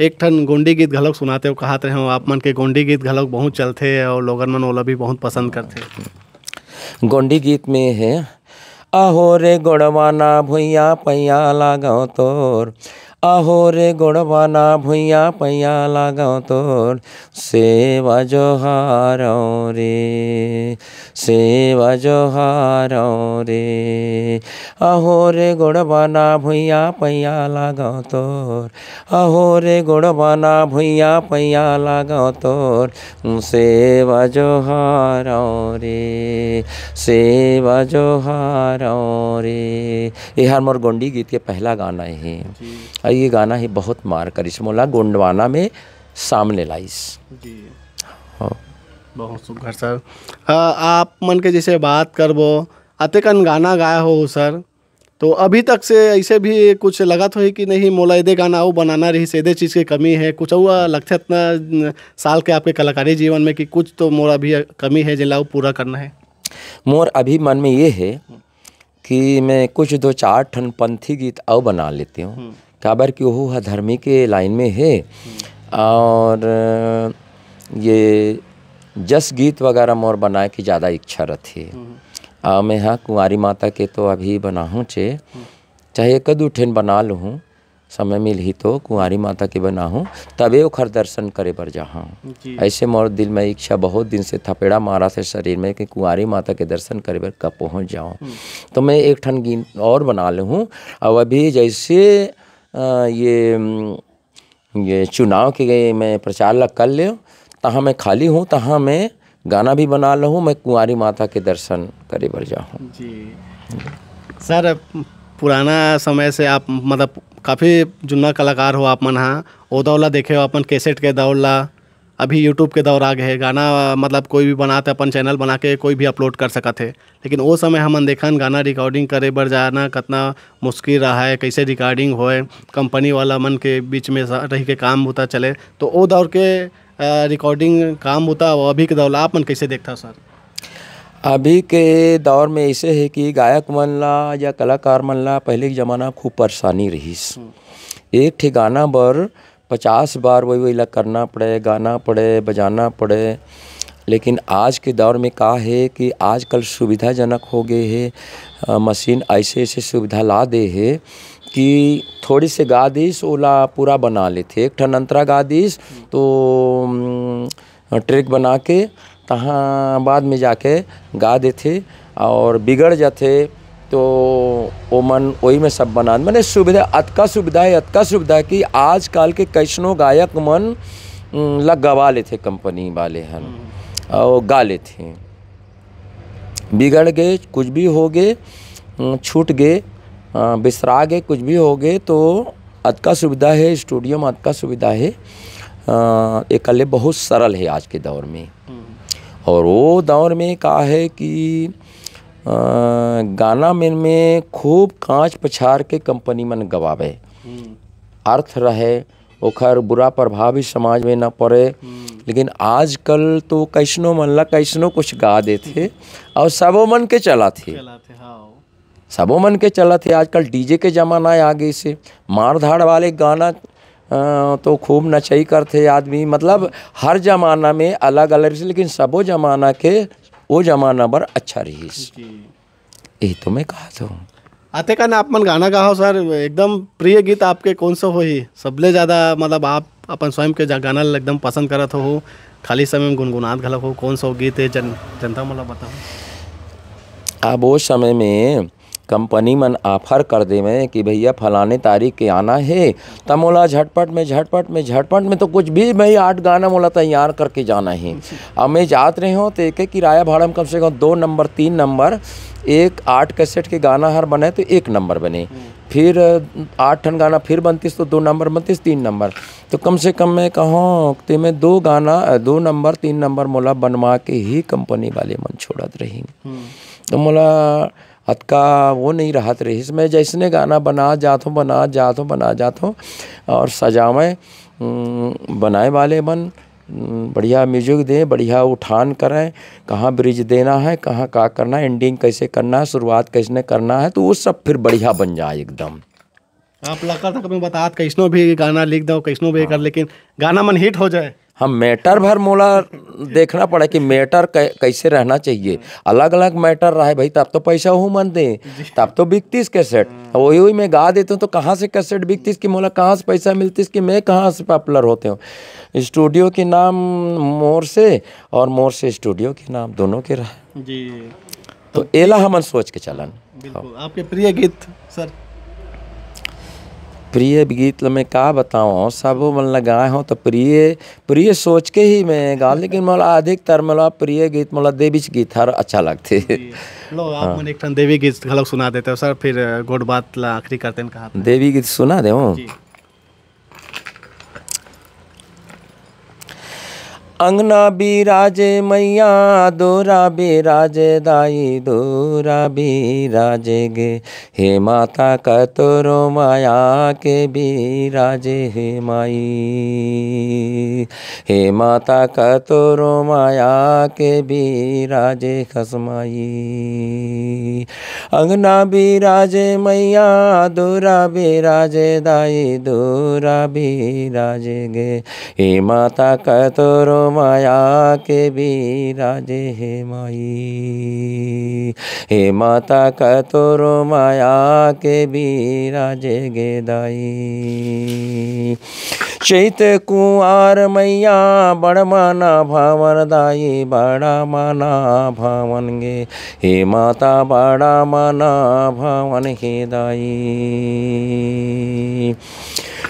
एक ठन गोंडी गीत घलोक सुनाते हो कहा रहे हो, आप मन के गोंडी गीत घलोक बहुत चलते और लोगन मन ओला भी बहुत पसंद करते गोंडी गीत में है, आहो रे गोड़वाना, भुइया पैया लगाओ तोर आहो रे गोड़वाना भुइया पैया लगाओ तोर सेवा जोहारो रे, सेवा जोहारो रे। आहो रे गोड़वाना भुइया पैया लगाओ तोर आहो रे गोड़वाना भुइया पैया लगाओ तोर सेवा जोहारो रे, सेवा जोहारो रे। ये हर मोर गोंडी गीत के पहला गाना है। ये गाना ही बहुत मार करिस मोला गोंडवाना में सामने लाइस। हाँ। बहुत सुघर सर। अ, आप मन के जैसे बात करबो अतेकन गाना गाया हो सर। तो अभी तक से ऐसे भी कुछ लगत हो कि नहीं मोला एदे गाना वो बनाना रही से एदे चीज़ की कमी है? कुछ हुआ लगता इतना साल के आपके कलाकारी जीवन में कि कुछ तो मोरा अभी कमी है जिला वो पूरा करना है? मोर अभी मन में ये है कि मैं कुछ दो चार ठन पंथी गीत और बना लेती हूँ। काबर कि वो है धर्मी के लाइन में है। और ये जस गीत वगैरह मोर बनाए की ज़्यादा इच्छा रहती है। मैं हाँ कुंवारी माता के तो अभी बनाहूँ चे। चाहे एक दू ठेन बना लूँ समय मिल ही तो कुंवारी माता के बनाहूँ तबे ओखर दर्शन करे पर जाहाँ ऐसे मोर दिल में इच्छा बहुत दिन से थपेड़ा मारा थे शरीर में कि कुंवारी माता के दर्शन करे पर कब पहुँच जाऊँ। तो मैं एक ठन गीत और बना लूँ। और अभी जैसे ये ये चुनाव के मैं प्रचार लग कर ले तहाँ मैं खाली हूँ, तहाँ मैं गाना भी बना लूँ, मैं कुंवारी माता के दर्शन करे बर जाऊँ। जी। सर पुराना समय से आप मतलब काफ़ी जुन्ना कलाकार हो आप मन हाँ? ओ दौला देखे हो अपन कैसेट के दौला अभी यूट्यूब के दौर आ गए है। गाना मतलब कोई भी बनाते अपन चैनल बना के कोई भी अपलोड कर सकत है। लेकिन वो समय हमन देखन गाना रिकॉर्डिंग करे बर जाना कितना मुश्किल रहा है कैसे रिकॉर्डिंग होए कंपनी वाला मन के बीच में रह के काम होता चले। तो वो दौर के रिकॉर्डिंग काम होता वो अभी के दौर आप मन कैसे देखता सर? अभी के दौर में ऐसे है कि गायक मन ला या कलाकार मन ला पहले के ज़माना खूब परेशानी रहीस। एक ठे गाना बर पचास बार वही वही ला करना पड़े, गाना पड़े, बजाना पड़े। लेकिन आज के दौर में का है कि आजकल सुविधाजनक हो गए है। मशीन ऐसे ऐसे सुविधा ला दे है कि थोड़ी से गा दीस ओला पूरा बना लेते एक ठन अंतरा गा दीस तो ट्रैक बना के, तहाँ बाद में जाके गा देथे और बिगड़ जाथे तो ओ मन वही में सब बना मैंने सुविधा अतका सुविधा है अतका सुविधा है कि आजकल के कैसनो गायक मन उम, ला गवा लेथे कंपनी वाले हन और गा लेथे बिगड़ गए कुछ भी हो गए छूट गए बिसरा गए कुछ भी हो गए तो अतका सुविधा है स्टूडियो में अतका सुविधा है। एक कले बहुत सरल है आज के दौर में। और वो दौर में का है कि गाना में में खूब कांच पछार के कंपनी मन गवावे। अर्थ रहे ओखर बुरा प्रभाव भी समाज में न पड़े। लेकिन आजकल तो कैसनो मन ला कैसनो कुछ गा देथे और सबो मन के चला थे सबो मन के चला थे आजकल डीजे के जमाना आ गई से। मार धाड़ वाले गाना तो खूब नचई करते आदमी। मतलब हर जमाना में अलग अलग से लेकिन सबो जमाना के वो जमाना बर अच्छा रही यही तो मैं कहा था। आते का ना आप मन गाना गाओ सर एकदम प्रिय गीत आपके कौन सा हो ही? सबले ज़्यादा मतलब आप अपन स्वयं के गाना एकदम पसंद करत हो खाली समय में गुनगुनात घलक हो कौन सा गीत है जन जनता मतलब बताओ। अब वो समय में कंपनी मन ऑफ़र कर देवे कि भैया फलाने तारीख के आना है। तब मोला झटपट में झटपट में झटपट में तो कुछ भी भाई आठ गाना मोला तैयार करके जाना है। अब मैं जात रहे हो तो एक एक किराया भाड़ा में कम से कम दो नंबर तीन नंबर एक आठ कैसेट के गाना हर बने तो एक नंबर बने। फिर आठ ठन गाना फिर बनतीस तो दो नंबर बनतीस तीन नंबर। तो कम से कम मैं कहूँ ते मैं दो गाना दो नंबर तीन नंबर मोला बनवा के ही कंपनी वाले मन छोड़त रही तो मोला अतका वो नहीं रही मैं। जैसने गाना बना, जात हूँ बना, जात हूँ बना, जात हूँ और सजावें बनाए वाले बन। बढ़िया म्यूज़िक दें, बढ़िया उठान करें, कहाँ ब्रिज देना है, कहाँ का करना है एंडिंग कैसे करना है, शुरुआत कैसे करना है तो वो सब फिर बढ़िया बन जाए एकदम। आप लगा था मैं बता कैसनो भी गाना लिख दो कैसनो भी कर, लेकिन गाना मन हिट हो जाए। हम मैटर भर मोला देखना पड़ा कि मैटर कैसे रहना चाहिए। अलग अलग मैटर रहे भाई तब तो पैसा हूँ मन दे। तब तो बिकतीस कैसेट वही वही मैं गा देता हूँ तो कहाँ से कैसेट बिकतीस कि मोला कहाँ से पैसा मिलतीस कि मैं कहाँ से पॉपुलर होते हूँ? स्टूडियो के नाम मोर से और मोर से स्टूडियो के नाम दोनों के रहे। जी। तो एला हमन सोच के चलन। बिल्कुल। आपके प्रिय गीत सर? प्रिय गीत में का बताऊँ? सब मन लगाए हो तो प्रिय प्रिय सोच के ही मैं गा। लेकिन मोला अधिकतर मोला प्रिय गीत मोला देवी गीत हर अच्छा लगते लो आप मन एक ठन देवी गीत घलक सुना देते हो सर फिर गोड बात ला आखिरी करते हैं कहा देवी गीत सुना दे जी। अंगना बिराजे मैया, दोरा बिराजे दाई, दोरा बिराजे गे। हे माता कतरो माया के बिराजे हे माई। हे माता कतरो माया के बिराजे खसमाई। अंगना बिराजे मैया, दोरा बिराजे दाई, दोरा बिराजे गे। हे माता कतरो माया के बिराजे हे माई। हे माता कतरो माया के बिराजे गे दाई। चैत कुंवार मैया बड़ माना भावन दाई, बड़ा माना भावन गे। हे माता बड़ा माना भावन हे दाई।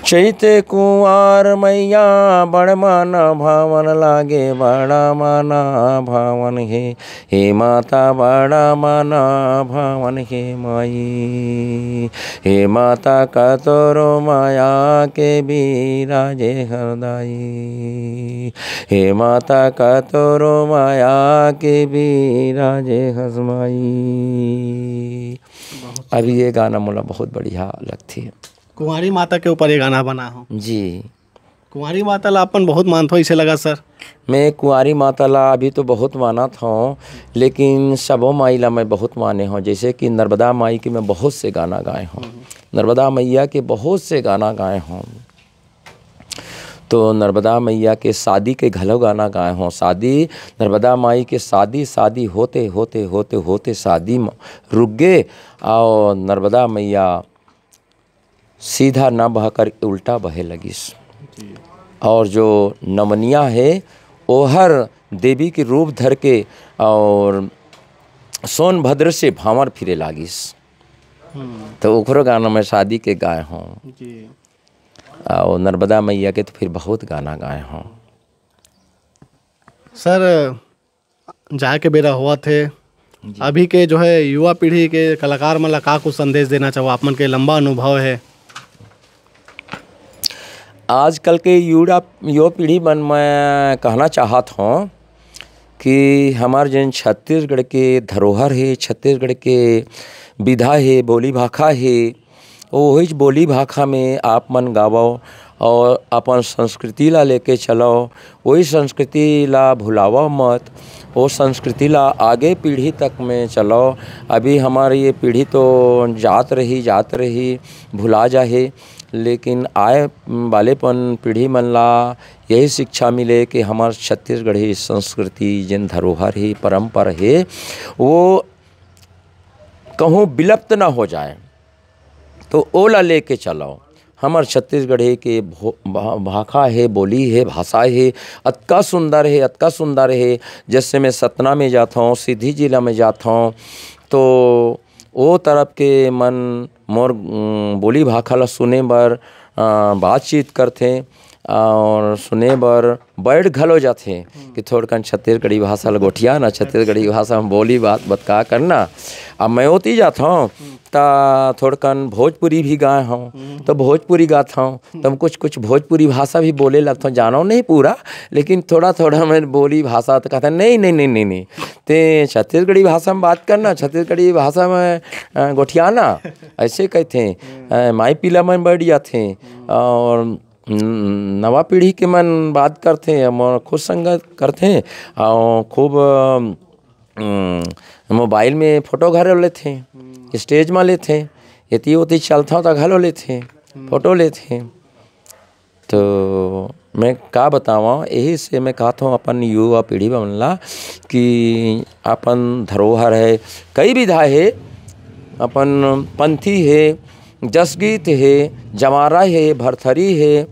चैत कुंवार मैया बड़ माना भावन लागे बड़ा माना भावन हे। हे माता बड़ा माना भावन हे माई। हे माता कतरो माया के बिराजे हरदाई। हे माता कतरो माया के बिराजे हसमाई अभी ये गाना मुला बहुत बढ़िया लगती है। कुंवारी माता के ऊपर ये गाना बना हो। जी। कुंवारी माता ला अपन बहुत मानते हो इसे लगा सर। मैं कुंवारी माता ला अभी तो बहुत माना था लेकिन सबो माई ला मैं बहुत माने हूँ। जैसे कि नर्मदा माई के मैं बहुत से गाना गाए हूँ। नर्मदा मैया के बहुत से गाना गाए हूँ। तो नर्मदा मैया के शादी के घलो गाना गाए हों। शादी नर्मदा माई के शादी शादी होते होते होते होते शादी रुक गए और नर्मदा मैया सीधा ना बहकर उल्टा बहे लगिस। और जो नमनिया है वो हर देवी के रूप धर के और सोनभद्र से भावर फिरे लागिस। तो ओकरो गाना में शादी के गाए हों। और नर्मदा मैया के तो फिर बहुत गाना गाए हों। सर जाए के बेरा हुआ थे। अभी के जो है युवा पीढ़ी के कलाकार मन का कुछ संदेश देना चाहो? आप मन के लंबा अनुभव है। आजकल के युवा युवा पीढ़ी मन मैं कहना चाहत हूँ कि हमारे जन छत्तीसगढ़ के धरोहर है, छत्तीसगढ़ के विधा है, बोली भाखा है वही बोली भाखा में आप मन गावो और अपन संस्कृति ला लेके चलो। वही संस्कृति ला भुलावा मत वो संस्कृति ला आगे पीढ़ी तक में चलो। अभी हमारी ये पीढ़ी तो जात रही जात रही, भुला जाहे। लेकिन आए वालेपन पीढ़ी मन ला, यही शिक्षा मिले कि हमार छत्तीसगढ़ी संस्कृति, जिन धरोहर है परंपरा है, वो कहूँ विलुप्त ना हो जाए। तो ओला ले लेके चलाओ। हमार छत्तीसगढ़ी के भाखा है, बोली है, भाषा है, अतका सुंदर है, अतका सुंदर है। जैसे मैं सतना में जाता हूँ सीधी जिला में जाता हूँ तो वो तरफ़ के मन मोर बोली भाखा ला सुने बर बातचीत करथे। और सुने बर बैठ घलो जाथे कि थोड़कन छत्तीसगढ़ी भाषा ल गोठिया ना छत्तीसगढ़ी भाषा में बोली बात बतका करना। अब मैं ओती जाता हूँ ता थोड़कन भोजपुरी भी गाए हूँ। तो भोजपुरी गाता हूँ तब कुछ कुछ भोजपुरी भाषा भी बोले लगता हूँ जानो नहीं पूरा लेकिन थोड़ा थोड़ा मैं बोली भाषा तो कहता नहीं नहीं नहीं नहीं नहीं ते छत्तीसगढ़ी भाषा में बात करना छत्तीसगढ़ी भाषा में गोठियाना। ऐसे कहते हैं माई पीला में बैठ जाते और नवा पीढ़ी के मन बात करते हैं हम खुद संगत करते हैं, और खूब मोबाइल में फ़ोटो घर लेते हैं, स्टेज में लेते हैं यति उति चलता हूँ तो घलो लेते फ़ोटो लेते हैं। तो मैं का बतावा यही से मैं कहता हूँ, अपन युवा पीढ़ी मन ला कि अपन धरोहर है, कई विधा है, अपन पंथी है जसगीत है, जमारा है, भरथरी है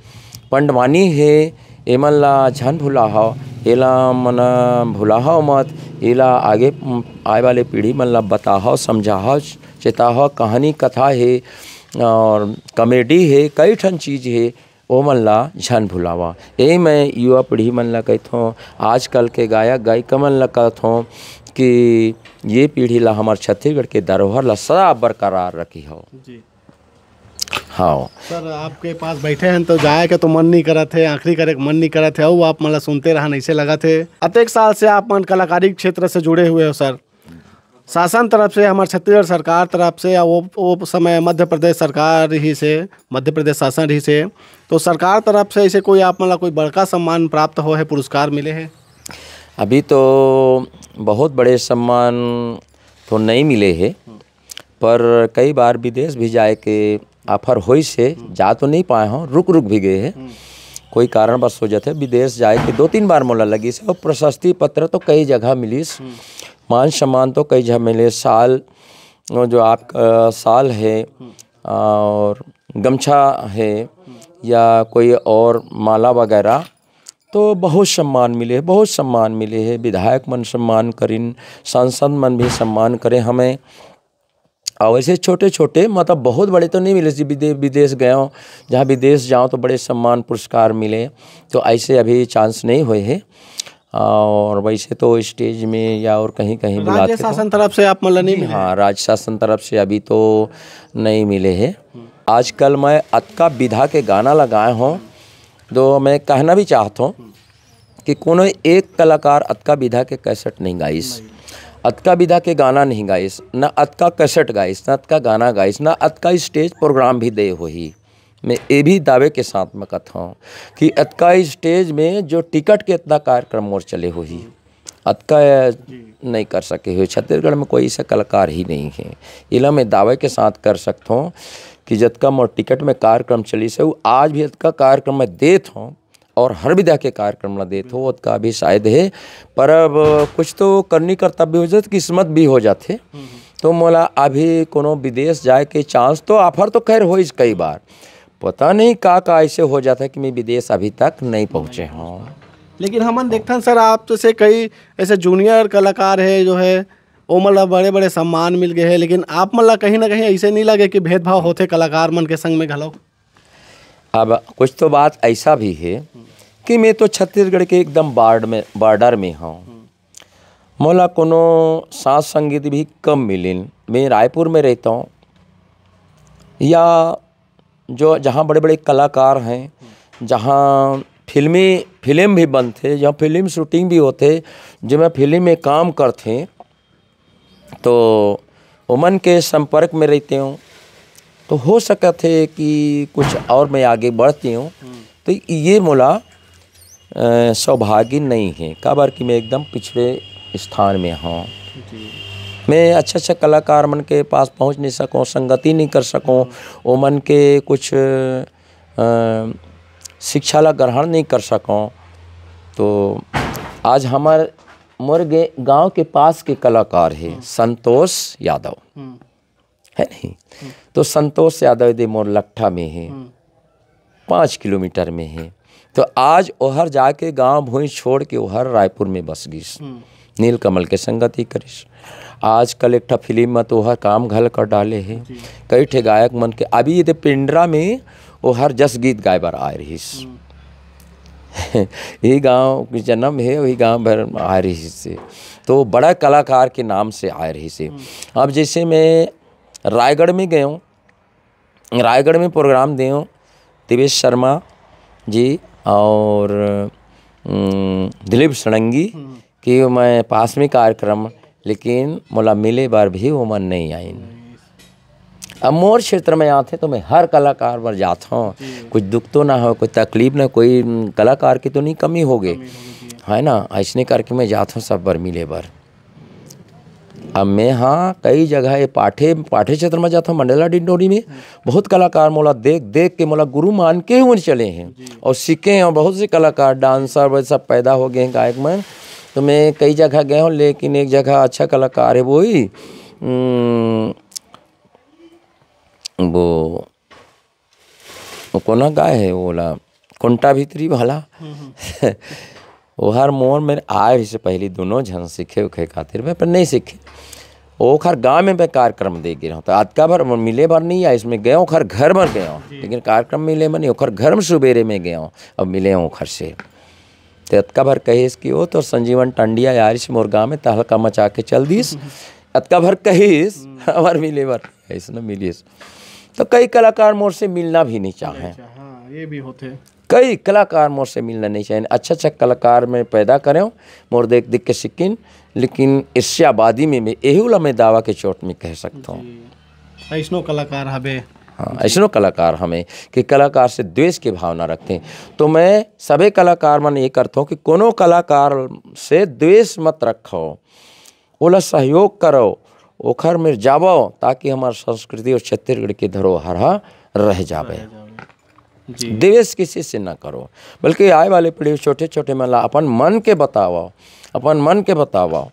पंडवानी है एमन ला झन भुलाहो, एला मन भुलाहो मत, एला आगे आए वाले पीढ़ी मन ला बताहो, समझाहो, चेताहो, कहानी कथा है, और कॉमेडी है, कई ठन चीज़ है, ओ मन ला झन भुलावा। यही मैं युवा पीढ़ी मन ला कहथों आजकल के गायक, गायिका मन ला कहथों कि ये पीढ़ी ला हमार छत्तीसगढ़ के धरोहर ला सदा बरकरार रखी हो। जी। हाँ। सर आपके पास बैठे हैं तो जाए के तो मन नहीं करत है आखिरी करे मन नहीं करत है और आप मतलब सुनते रहन ऐसे लगा थे। अतेक साल से आप मन कलाकारी क्षेत्र से जुड़े हुए हो सर। शासन तरफ़ से हमारे छत्तीसगढ़ सरकार तरफ़ से या वो वो समय मध्य प्रदेश सरकार ही से मध्य प्रदेश शासन ही से तो सरकार तरफ़ से ऐसे कोई आप मतलब कोई बड़का सम्मान प्राप्त हो है पुरस्कार मिले हैं? अभी तो बहुत बड़े सम्मान तो नहीं मिले हैं पर कई बार विदेश भी जाए के ऑफ़र होई से जा तो नहीं पाए हों रुक रुक भी गए हैं। कोई कारणवश हो जाते विदेश जाए के दो तीन बार मोला लगी से और प्रशस्ति पत्र तो कई जगह मिलीस मान सम्मान तो कई जगह मिले साल जो आपका साल है और गमछा है या कोई और माला वगैरह तो बहुत सम्मान मिले है बहुत सम्मान मिले है। विधायक मन सम्मान करें सांसद मन भी सम्मान करें हमें और वैसे छोटे छोटे मतलब बहुत बड़े तो नहीं मिले जैसे विदेश गए हो जहाँ विदेश जाओ तो बड़े सम्मान पुरस्कार मिले तो ऐसे अभी चांस नहीं हुए हैं। और वैसे तो स्टेज में या और कहीं कहीं राज्य बुलाते तो शासन तरफ़ से आप मतलब नहीं मिले? हाँ राज्य शासन तरफ़ से अभी तो नहीं मिले हैं। आजकल मैं अतका विधा के गाना लगाए हूँ तो मैं कहना भी चाहता हूँ कि कोनो एक कलाकार अतका विधा के कैसेट नहीं गाइस। अतका विधा के गाना नहीं गाइस ना अतका कैसेट गाइस ना अतका गाना गाइस ना अतका स्टेज प्रोग्राम भी दे होही। मैं ये भी दावे के साथ में कहता हूँ कि अतका स्टेज में जो टिकट के इतना कार्यक्रम मोर चले होही अतका नहीं कर सके हुए। छत्तीसगढ़ में कोई ऐसा कलाकार ही नहीं है। इला मैं दावे के साथ कर सकता हूँ कि जतका मोर टिकट में कार्यक्रम चली से वो आज भी अतका कार्यक्रम में देत हूँ और हर विधा के कार्यक्रम देत हो उतका भी शायद है। पर अब कुछ तो करनी कर्तव्य हो जाते किस्मत भी हो जाते तो मोला अभी कोनो विदेश जाए के चांस तो ऑफ़र तो खैर होइस कई बार। पता नहीं का का ऐसे हो जाता है कि मैं विदेश अभी तक नहीं पहुँचे हूँ। लेकिन हमन देखथन सर आप जैसे कई ऐसे जूनियर कलाकार है जो है वो मतलब बड़े बड़े सम्मान मिल गए हैं लेकिन आप मतलब कहीं ना कहीं ऐसे नहीं लगे कि भेदभाव होते कलाकार मन के संग में घलो। अब कुछ तो बात ऐसा भी है कि मैं तो छत्तीसगढ़ के एकदम बार्ड में, बॉर्डर में हूँ। मोला कोनो सांस संगीत भी कम मिलिन। मैं रायपुर में रहता हूँ। या जो जहाँ बड़े बड़े कलाकार हैं, जहाँ फिल्मी, फ़िल्म भी बनते जहाँ फ़िल्म शूटिंग भी होते जो मैं फ़िल्म में काम करते तो उमन के संपर्क में रहते हूँ। तो हो सकत थे कि कुछ और मैं आगे बढ़ती हूँ। तो ये मोला सौभाग्य नहीं है। काबर कि मैं एकदम पिछड़े स्थान में हूँ। मैं अच्छे अच्छे कलाकार मन के पास पहुँच नहीं सकूँ संगति नहीं कर सकूँ वो मन के कुछ शिक्षा ला ग्रहण नहीं कर सकूँ। तो आज हमारे मोर गे गाँव के पास के कलाकार है संतोष यादव। है नहीं? तो संतोष यादव दे मोर लट्ठा में है। पाँच किलोमीटर में है। तो आज ओहर जाके गाँव भूई छोड़ के ओहर रायपुर में बस गिस। नीलकमल के संगति करिस। आज कल एक फ़िल्म में तो ओहर काम घल कर डाले है। कई ठे गायक मन के अभी ये पिंडरा में ओहर जस गीत गाय बर आए रहिस। यही गाँव के जन्म है वही गाँव भर आ रही से। तो बड़ा कलाकार के नाम से आ रही से। अब जैसे मैं रायगढ़ में गया हूँ रायगढ़ में प्रोग्राम दे हूँ दिवेश शर्मा जी। और दिलीप सड़ंगी कि मैं पास में कार्यक्रम लेकिन मोला मिले बार भी वो मन नहीं आई अब मोर क्षेत्र में आते तो मैं हर कलाकार पर जाता हूँ। कुछ दुख तो ना हो कोई तकलीफ़ ना कोई कलाकार की तो नहीं कमी हो गई है ना? ऐसने करके मैं जाता हूँ सब बार मिले बार। अब मैं हाँ कई जगह ये पाठे पाठे क्षेत्र में जाता हूँ मंडला डिंडोरी में। बहुत कलाकार मोला देख देख के मोला गुरु मान के ही चले हैं। और सीखे हैं और बहुत से कलाकार डांसर वो सब पैदा हो गए हैं गायक में तो मैं कई जगह गया हूँ लेकिन एक जगह अच्छा कलाकार है वो ही वो वो कोना गाय है वो वाला? कुंटा भीतरी वाला। वो हर मोर में आए से पहले दोनों झन सीखे उखे खातिर मैं पर नहीं सीखे। ओखर गाँव में मैं कार्यक्रम दे गिरा हूँ तो अतका भर मिले भर नहीं आया इसमें गया ओखर घर भर गया हूँ। लेकिन कार्यक्रम मिले में नहीं ओखर घर में सुबेरे में गया हूँ अब मिले हूँ ओखर से। तो अतका भर कहिस कि वो तो संजीवन टंडिया यारिस मोर गाँव में तहलका मचा के चल दीस। अतका भर कहिस हमार मिले भर ऐसा मिलिस तो कई कलाकार मोर से मिलना भी नहीं चाहें हाँ ये भी होते। कई कलाकार मोर से मिलना नहीं चाहिए। अच्छा अच्छा कलाकार में पैदा करें मोर देख देख के सिक्किन लेकिन एशियाबादी में मैं यही ला मैं दावा के चोट में कह सकता हूँ। ऐसनो कलाकार हबे हाँ ऐसनो कलाकार हमें कि कलाकार से द्वेष की भावना रखते हैं तो मैं सभी कलाकार मन ये करता हूँ कि कोनो कलाकार से द्वेष मत रखो। ओला सहयोग करो ओखर में जाबो ताकि हमारे संस्कृति और छत्तीसगढ़ की धरोहर हा रह जावे। द्वेष किसी से ना करो बल्कि आए वाले पीढ़ी छोटे छोटे मला अपन मन के बताओ अपन मन के बताओ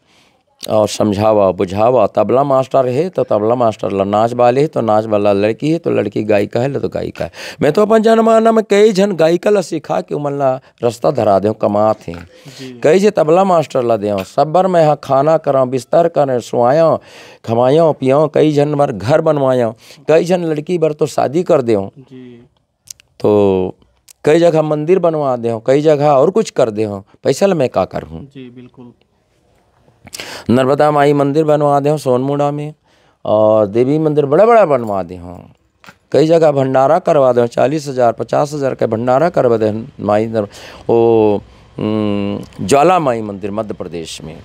और समझावा बुझावा तबला मास्टर है तो तबला मास्टर ला नाच वाले है तो नाच वाला लड़की है तो लड़की गायिका है तो गायिका है। मैं तो अपन जनमाना में कई जन गायिका ला सिखा के उमन ला रास्ता धरा दे कमात हैं। कई जे तबला मास्टर ला दे सब बार मैं यहाँ खाना कराऊँ बिस्तर करें सुआया खमाया पियाँ कई जन बार घर बनवाया कई जन लड़की बार तो शादी कर दे तो कई जगह मंदिर बनवा दे हो कई जगह और कुछ कर दे हो पैसा मैं का करूँ? जी बिल्कुल। नर्मदा माई मंदिर बनवा दे हो सोनमुड़ा में और देवी मंदिर बड़ा बड़ा बनवा दे हो कई जगह भंडारा करवा दे चालीस हज़ार पचास हज़ार का भंडारा करवा दे माई नर- वो ज्वाला माई मंदिर मध्य प्रदेश में।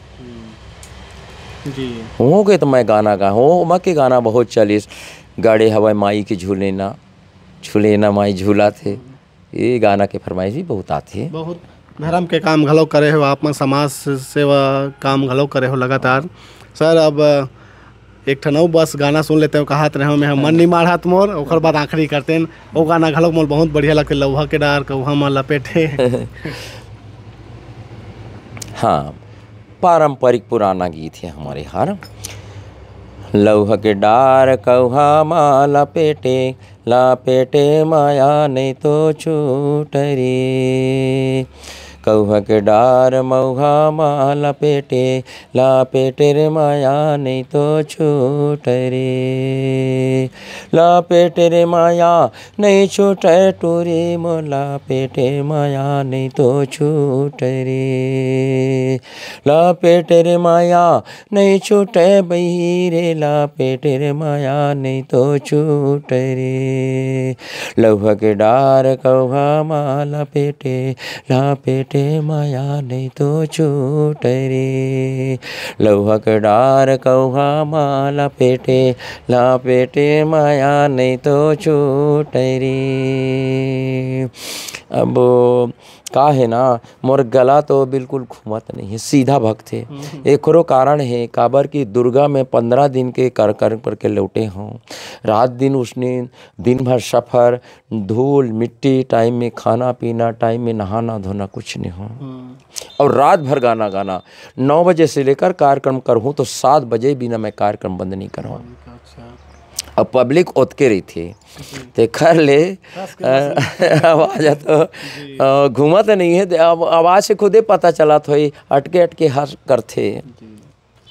जी। हो गए तो मैं गाना गा हो माँ के गाना बहुत चालीस गाड़े हवाई माई के झूले ना। झूले ना माई झूला थे। ये गाना के फरमाइश भी बहुत आती है। बहुत धर्म के काम घलो करे हो आप समाज सेवा काम घलो करे हो लगातार। सर अब एक ठन अउ बस गाना सुन लेते हो कहात रहे मैं मन नहीं मारत मोर। और बाद आखिरी करते हैं वो गाना घलो मोर बहुत बढ़िया लगते लौहा के डार कौहा में लपेटे। हाँ पारंपरिक पुराना गीत है हमारे हर। लौह के डार कौहा माँ लपेटे। लपेटे माया नहीं तो छूट रे। कौहा के डार मऊहा माँ लपेटे लपेटे रे माया नहीं तो छूट रे। लपेटे रे माया नहीं छूट, टूरी मोला पेटे माया नहीं तो छूट रे। लपेटे रे माया नहीं छूटे बही रे लपेटे रे माया नहीं तो छूट रे। लौहा के डार कौहा माँ लपेटे लपेटे माया नहीं तो छूट रे। लौहा डार कौहा माला पेटे, ला पेटे माया नहीं तो छूट रे। अब का है ना? मोर गला तो बिल्कुल घूमत नहीं है सीधा भक्त है। एकरो कारण है काबर की दुर्गा में पंद्रह दिन के कर कर करके लौटे हों। रात दिन उसने दिन भर सफ़र धूल मिट्टी टाइम में खाना पीना टाइम में नहाना धोना कुछ नहीं हो। और रात भर गाना गाना नौ बजे से लेकर कार्यक्रम करूँ तो सात बजे बिना मैं कार्यक्रम बंद नहीं करूँ। अच्छा अब पब्लिक ओतके रही थी। तो खर ले आवाज़ तो घूमत घूमा तो नहीं है अब आवाज़ से खुद ही पता चला तो अटके अटके हर करते।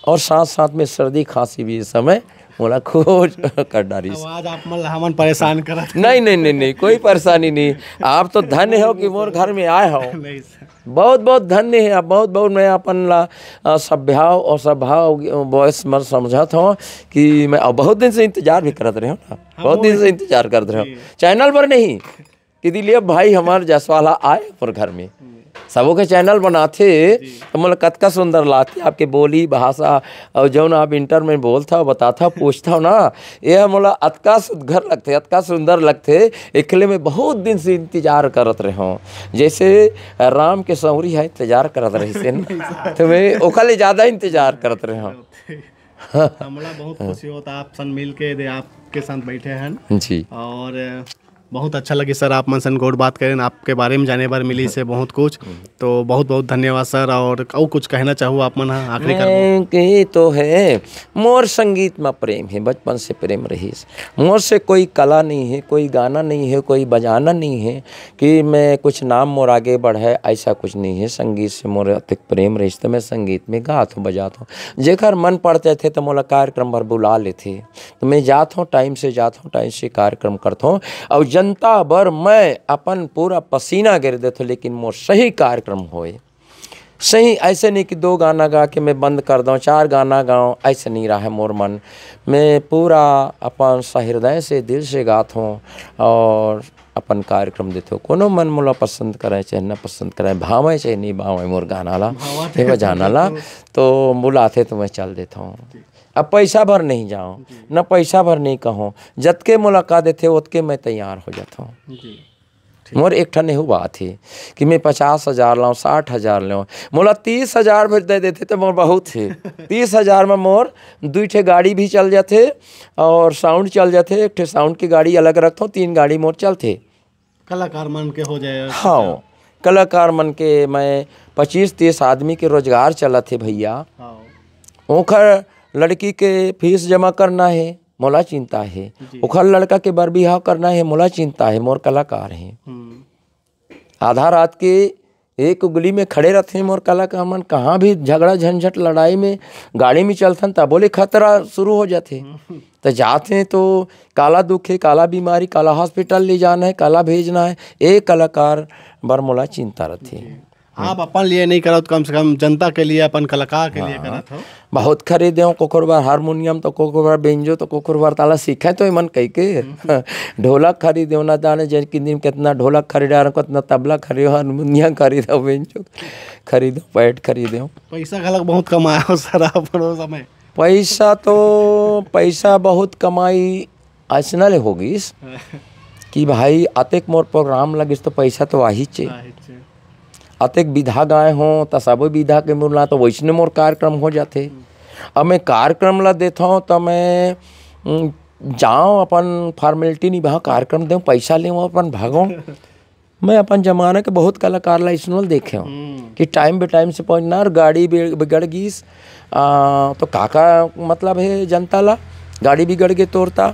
और साथ साथ में सर्दी खांसी भी इस समय मोला खोज कर डारी आवाज़ आप मन हमन परेशान करत नहीं नहीं नहीं नहीं कोई परेशानी नहीं। आप तो धन्य हो कि मोर घर में आए हो। बहुत बहुत धन्य है। आप बहुत बहुत मैं अपन ला सभ्याव और सद्भाव बॉयस मर समझत हूँ कि मैं बहुत दिन से इंतज़ार भी करते रहे ना। बहुत दिन से इंतज़ार करते रहे चैनल पर नहीं। कि दिलीप भाई हमारे जसवाला आए पर घर में। सबों के चैनल बनाते। तो मतलब कतका सुंदर लाते आपके बोली भाषा और जौन आप इंटर में बोलता हो बताता पूछता हो ना ये मोला अतका सुघर लगते अतका सुंदर लगते एकले में बहुत दिन से इंतज़ार करत रहे हो। जैसे राम के सौरी है इंतज़ार करत रही तो मैं ओखा ले ज़्यादा इंतज़ार करत रहे हो। हमरा बहुत खुशी होता आप सन मिल के दे आपके साथ बैठे हैं। जी। और बहुत अच्छा लगे सर आप मन सन गौर बात करें आपके बारे में जाने बार मिली से बहुत कुछ। तो बहुत बहुत धन्यवाद सर और और कुछ कहना चाहूँ आप मन हाँ, आखिरी कर तो है मोर संगीत में प्रेम है बचपन से प्रेम रही मोर से कोई कला नहीं है कोई गाना नहीं है कोई बजाना नहीं है कि मैं कुछ नाम मोर आगे बढ़े ऐसा कुछ नहीं है। संगीत से मोर अतिक प्रेम रही तो मैं संगीत में गात हूँ बजात हूँ। जेकर मन पड़ते थे तो मोला कार्यक्रम भर बुला लेते। तो मैं जात हूँ टाइम से जात हूँ टाइम से कार्यक्रम करता हूँ। और जनता भर मैं अपन पूरा पसीना गिर देता लेकिन मोर सही कार्यक्रम होए। सही ऐसे नहीं कि दो गाना गा के मैं बंद कर दूँ चार गाना गाऊँ ऐसे नहीं रहा है मोर मन। मैं पूरा अपन सहृदय से दिल से गात हूँ और अपन कार्यक्रम देते। हो कोनो मन मोला पसंद करे चाहे न पसंद करे भावे चाहे नहीं भावे मोर गाना ला जाना ला तो बुलाते तो मैं चल देता हूँ। अब पैसा भर नहीं जाऊँ न पैसा भर नहीं कहूँ। जतके मुलाकात देते ओतके मैं तैयार हो जाता हूँ। मोर एक ठन एहू बात है कि मैं पचास हज़ार लाऊं साठ हज़ार लाऊं। मोला तीस हज़ार भी दे देते तो मोर बहुत है। तीस हज़ार में मोर दू ठे गाड़ी भी चल जाते और साउंड चल जाते। एक ठे साउंड की गाड़ी अलग रखता हूँ तीन गाड़ी मोर चलते। कलाकार मन के हो जाए। हाँ कलाकार मन के मैं पच्चीस तीस आदमी के रोज़गार चला थे भैया। ओखर हाँ। ओखर लड़की के फ़ीस जमा करना है मोला चिंता है। ओखर लड़का के बर बिहाव करना है मोला चिंता है मोर कलाकार हैं। हम्म, आधा रात के एक उगली में खड़े रहते हैं मोर कलाकार मन कहाँ भी झगड़ा झंझट लड़ाई में गाड़ी में चलथन तब बोले खतरा शुरू हो जाते तो जाते हैं तो काला दुख है काला बीमारी काला हॉस्पिटल ले जाना है काला भेजना है। एक कलाकार बर मोला चिंता रहती है आप अपन लिए नहीं करो तो कम से कम जनता के लिए अपन कलाकार के लिए करत हो। बहुत खरीदे हूँ कोकर बार हारमोनियम तो कोकर बार बेंजो तो कोकर बार ताला सीखे तो मन कह के। ढोलक खरीदे हो ना जाने जन किन दिन कितना ढोलक खरीदा कितना तबला खरीदो हारमोनियम खरीदो बेंजो खरीदो पैड खरीदे हो। पैसा खलक बहुत कमाया हो सर उस समय। पैसा तो पैसा बहुत कमाई ऐसा होगी कि भाई अतेक मोर प्रोग्राम लगिस तो पैसा तो आ ही चाहिए अतेक विधा गाए हों तो सबो विधा के मोर ला तो वैसने मोर कार्यक्रम हो जाते। अब मैं कार्यक्रम ला देता हूँ तो मैं जाऊँ अपन फॉर्मेलिटी निभाऊँ कार्यक्रम दूँ पैसा ले अपन भागो। मैं अपन जमाना के बहुत कलाकार ला इसनल देखे हूँ। कि टाइम बे टाइम से पहुँचना और गाड़ी बिग- बिगड़ गईस आ, तो काका मतलब है जनता ला गाड़ी बिगड़ के तोड़ता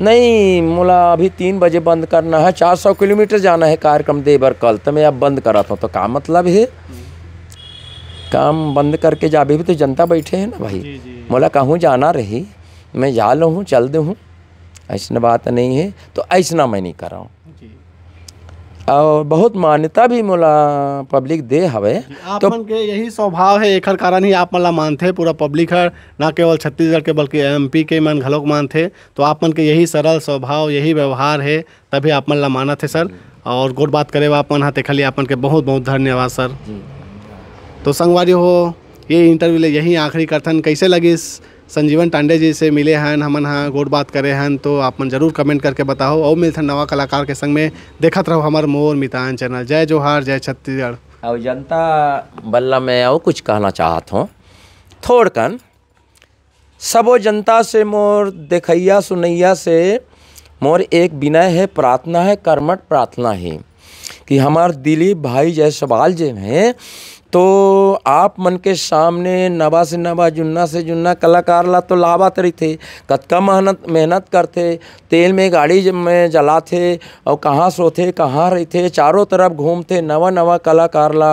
नहीं मोला अभी तीन बजे बंद करना है चार सौ किलोमीटर जाना है कार्यक्रम दे बर कल तो मैं अब बंद करा था तो का मतलब है? काम बंद करके जाबे भी तो जनता बैठे है ना भाई। मोला कहूँ जाना रही मैं जा लो हूँ चल दूँ। हूँ ऐसा बात नहीं है तो ऐसा मैं नहीं कराऊँ हूँ। और बहुत मान्यता भी मोला पब्लिक दे हवे। आप मन के यही स्वभाव है एकर कारण ही आप मन ला मानथे पूरा पब्लिक हर ना केवल छत्तीसगढ़ के बल्कि एमपी के मन घलोक मानते तो आप मन के यही सरल स्वभाव यही व्यवहार है तभी आप मन ला मानत है सर। और गुड बात करे आप मन हाथे खाली आप मन के बहुत बहुत धन्यवाद सर। तो संगवारी हो ये इंटरव्यू ले यही आखिरी करथन कैसे लगिस? संजीवन टांडे जी से मिले हैं हमन हाँ गोट बात करे हैं तो आप मन ज़रूर कमेंट करके बताओ। और मिलथन नवा कलाकार के संग में। देखत रहो हमार मोर मितान चैनल। जय जोहार, जय छत्तीसगढ़। और जनता, बल्ला मैं और कुछ कहना चाहत हूँ। थोड़कन सबो जनता से मोर देखैया, सुनैया से मोर एक विनय है, प्रार्थना है, कर्मठ प्रार्थना है। कि हमार दिलीप भाई जायसवाल जे हैं तो आप मन के सामने नवा से नवा, जुन्ना से जुन्ना कलाकार ला तो लावत रहीथे, कतका मेहनत मेहनत करथे, तेल में गाड़ी में जलाथे, और कहाँ सोते कहाँ रहीथे, चारों तरफ़ घूमथे, नवा नवा कलाकार ला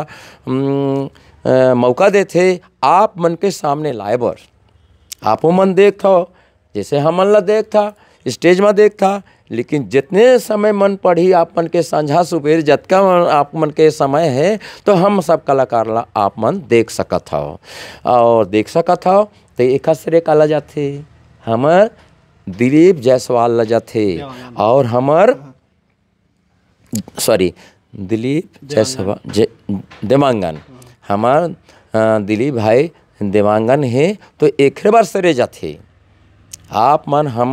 मौका देथे, आप मन के सामने लाए बर आपो मन देख था, जैसे हमन ला देख था, स्टेज में देख था लेकिन जितने समय मन पढ़ी आप मन के साझा सुबेर जतका मन- आप मन के समय है तो हम सब कलाकार ला आप मन देख सकत हो। और देख सकत हो तो एक श्रेय काला जाथे हमर दिलीप जायसवाल ला जाथे और हमर सॉरी दिलीप जायसवाल जय देवांगन। हमार दिलीप भाई देवांगन है तो एक बार सरे जाथे। आप मन हम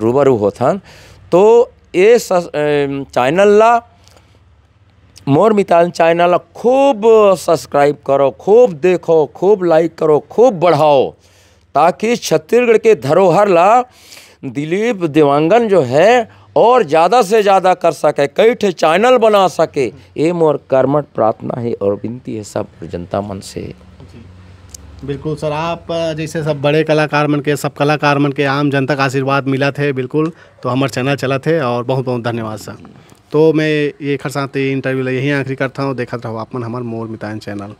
रूबरू होथन तो ये चैनल ला, मोर मितान चैनल खूब सब्सक्राइब करो, खूब देखो, खूब लाइक करो, खूब बढ़ाओ, ताकि छत्तीसगढ़ के धरोहर ला दिलीप देवांगन जो है और ज़्यादा से ज़्यादा कर सके, कई ठे चैनल बना सके। ये मोर कर्मठ प्रार्थना है और विनती है सब जनता मन से। बिल्कुल सर, आप जैसे सब बड़े कलाकार मन के, सब कलाकार मन के आम जनता का आशीर्वाद मिला थे, बिल्कुल तो हमारे चैनल चला थे और बहुत बहुत धन्यवाद सर। तो मैं ये साथ इंटरव्यू यहीं आखिरी करता हूँ देखा रहो आप मन, हमार मोर मितान चैनल।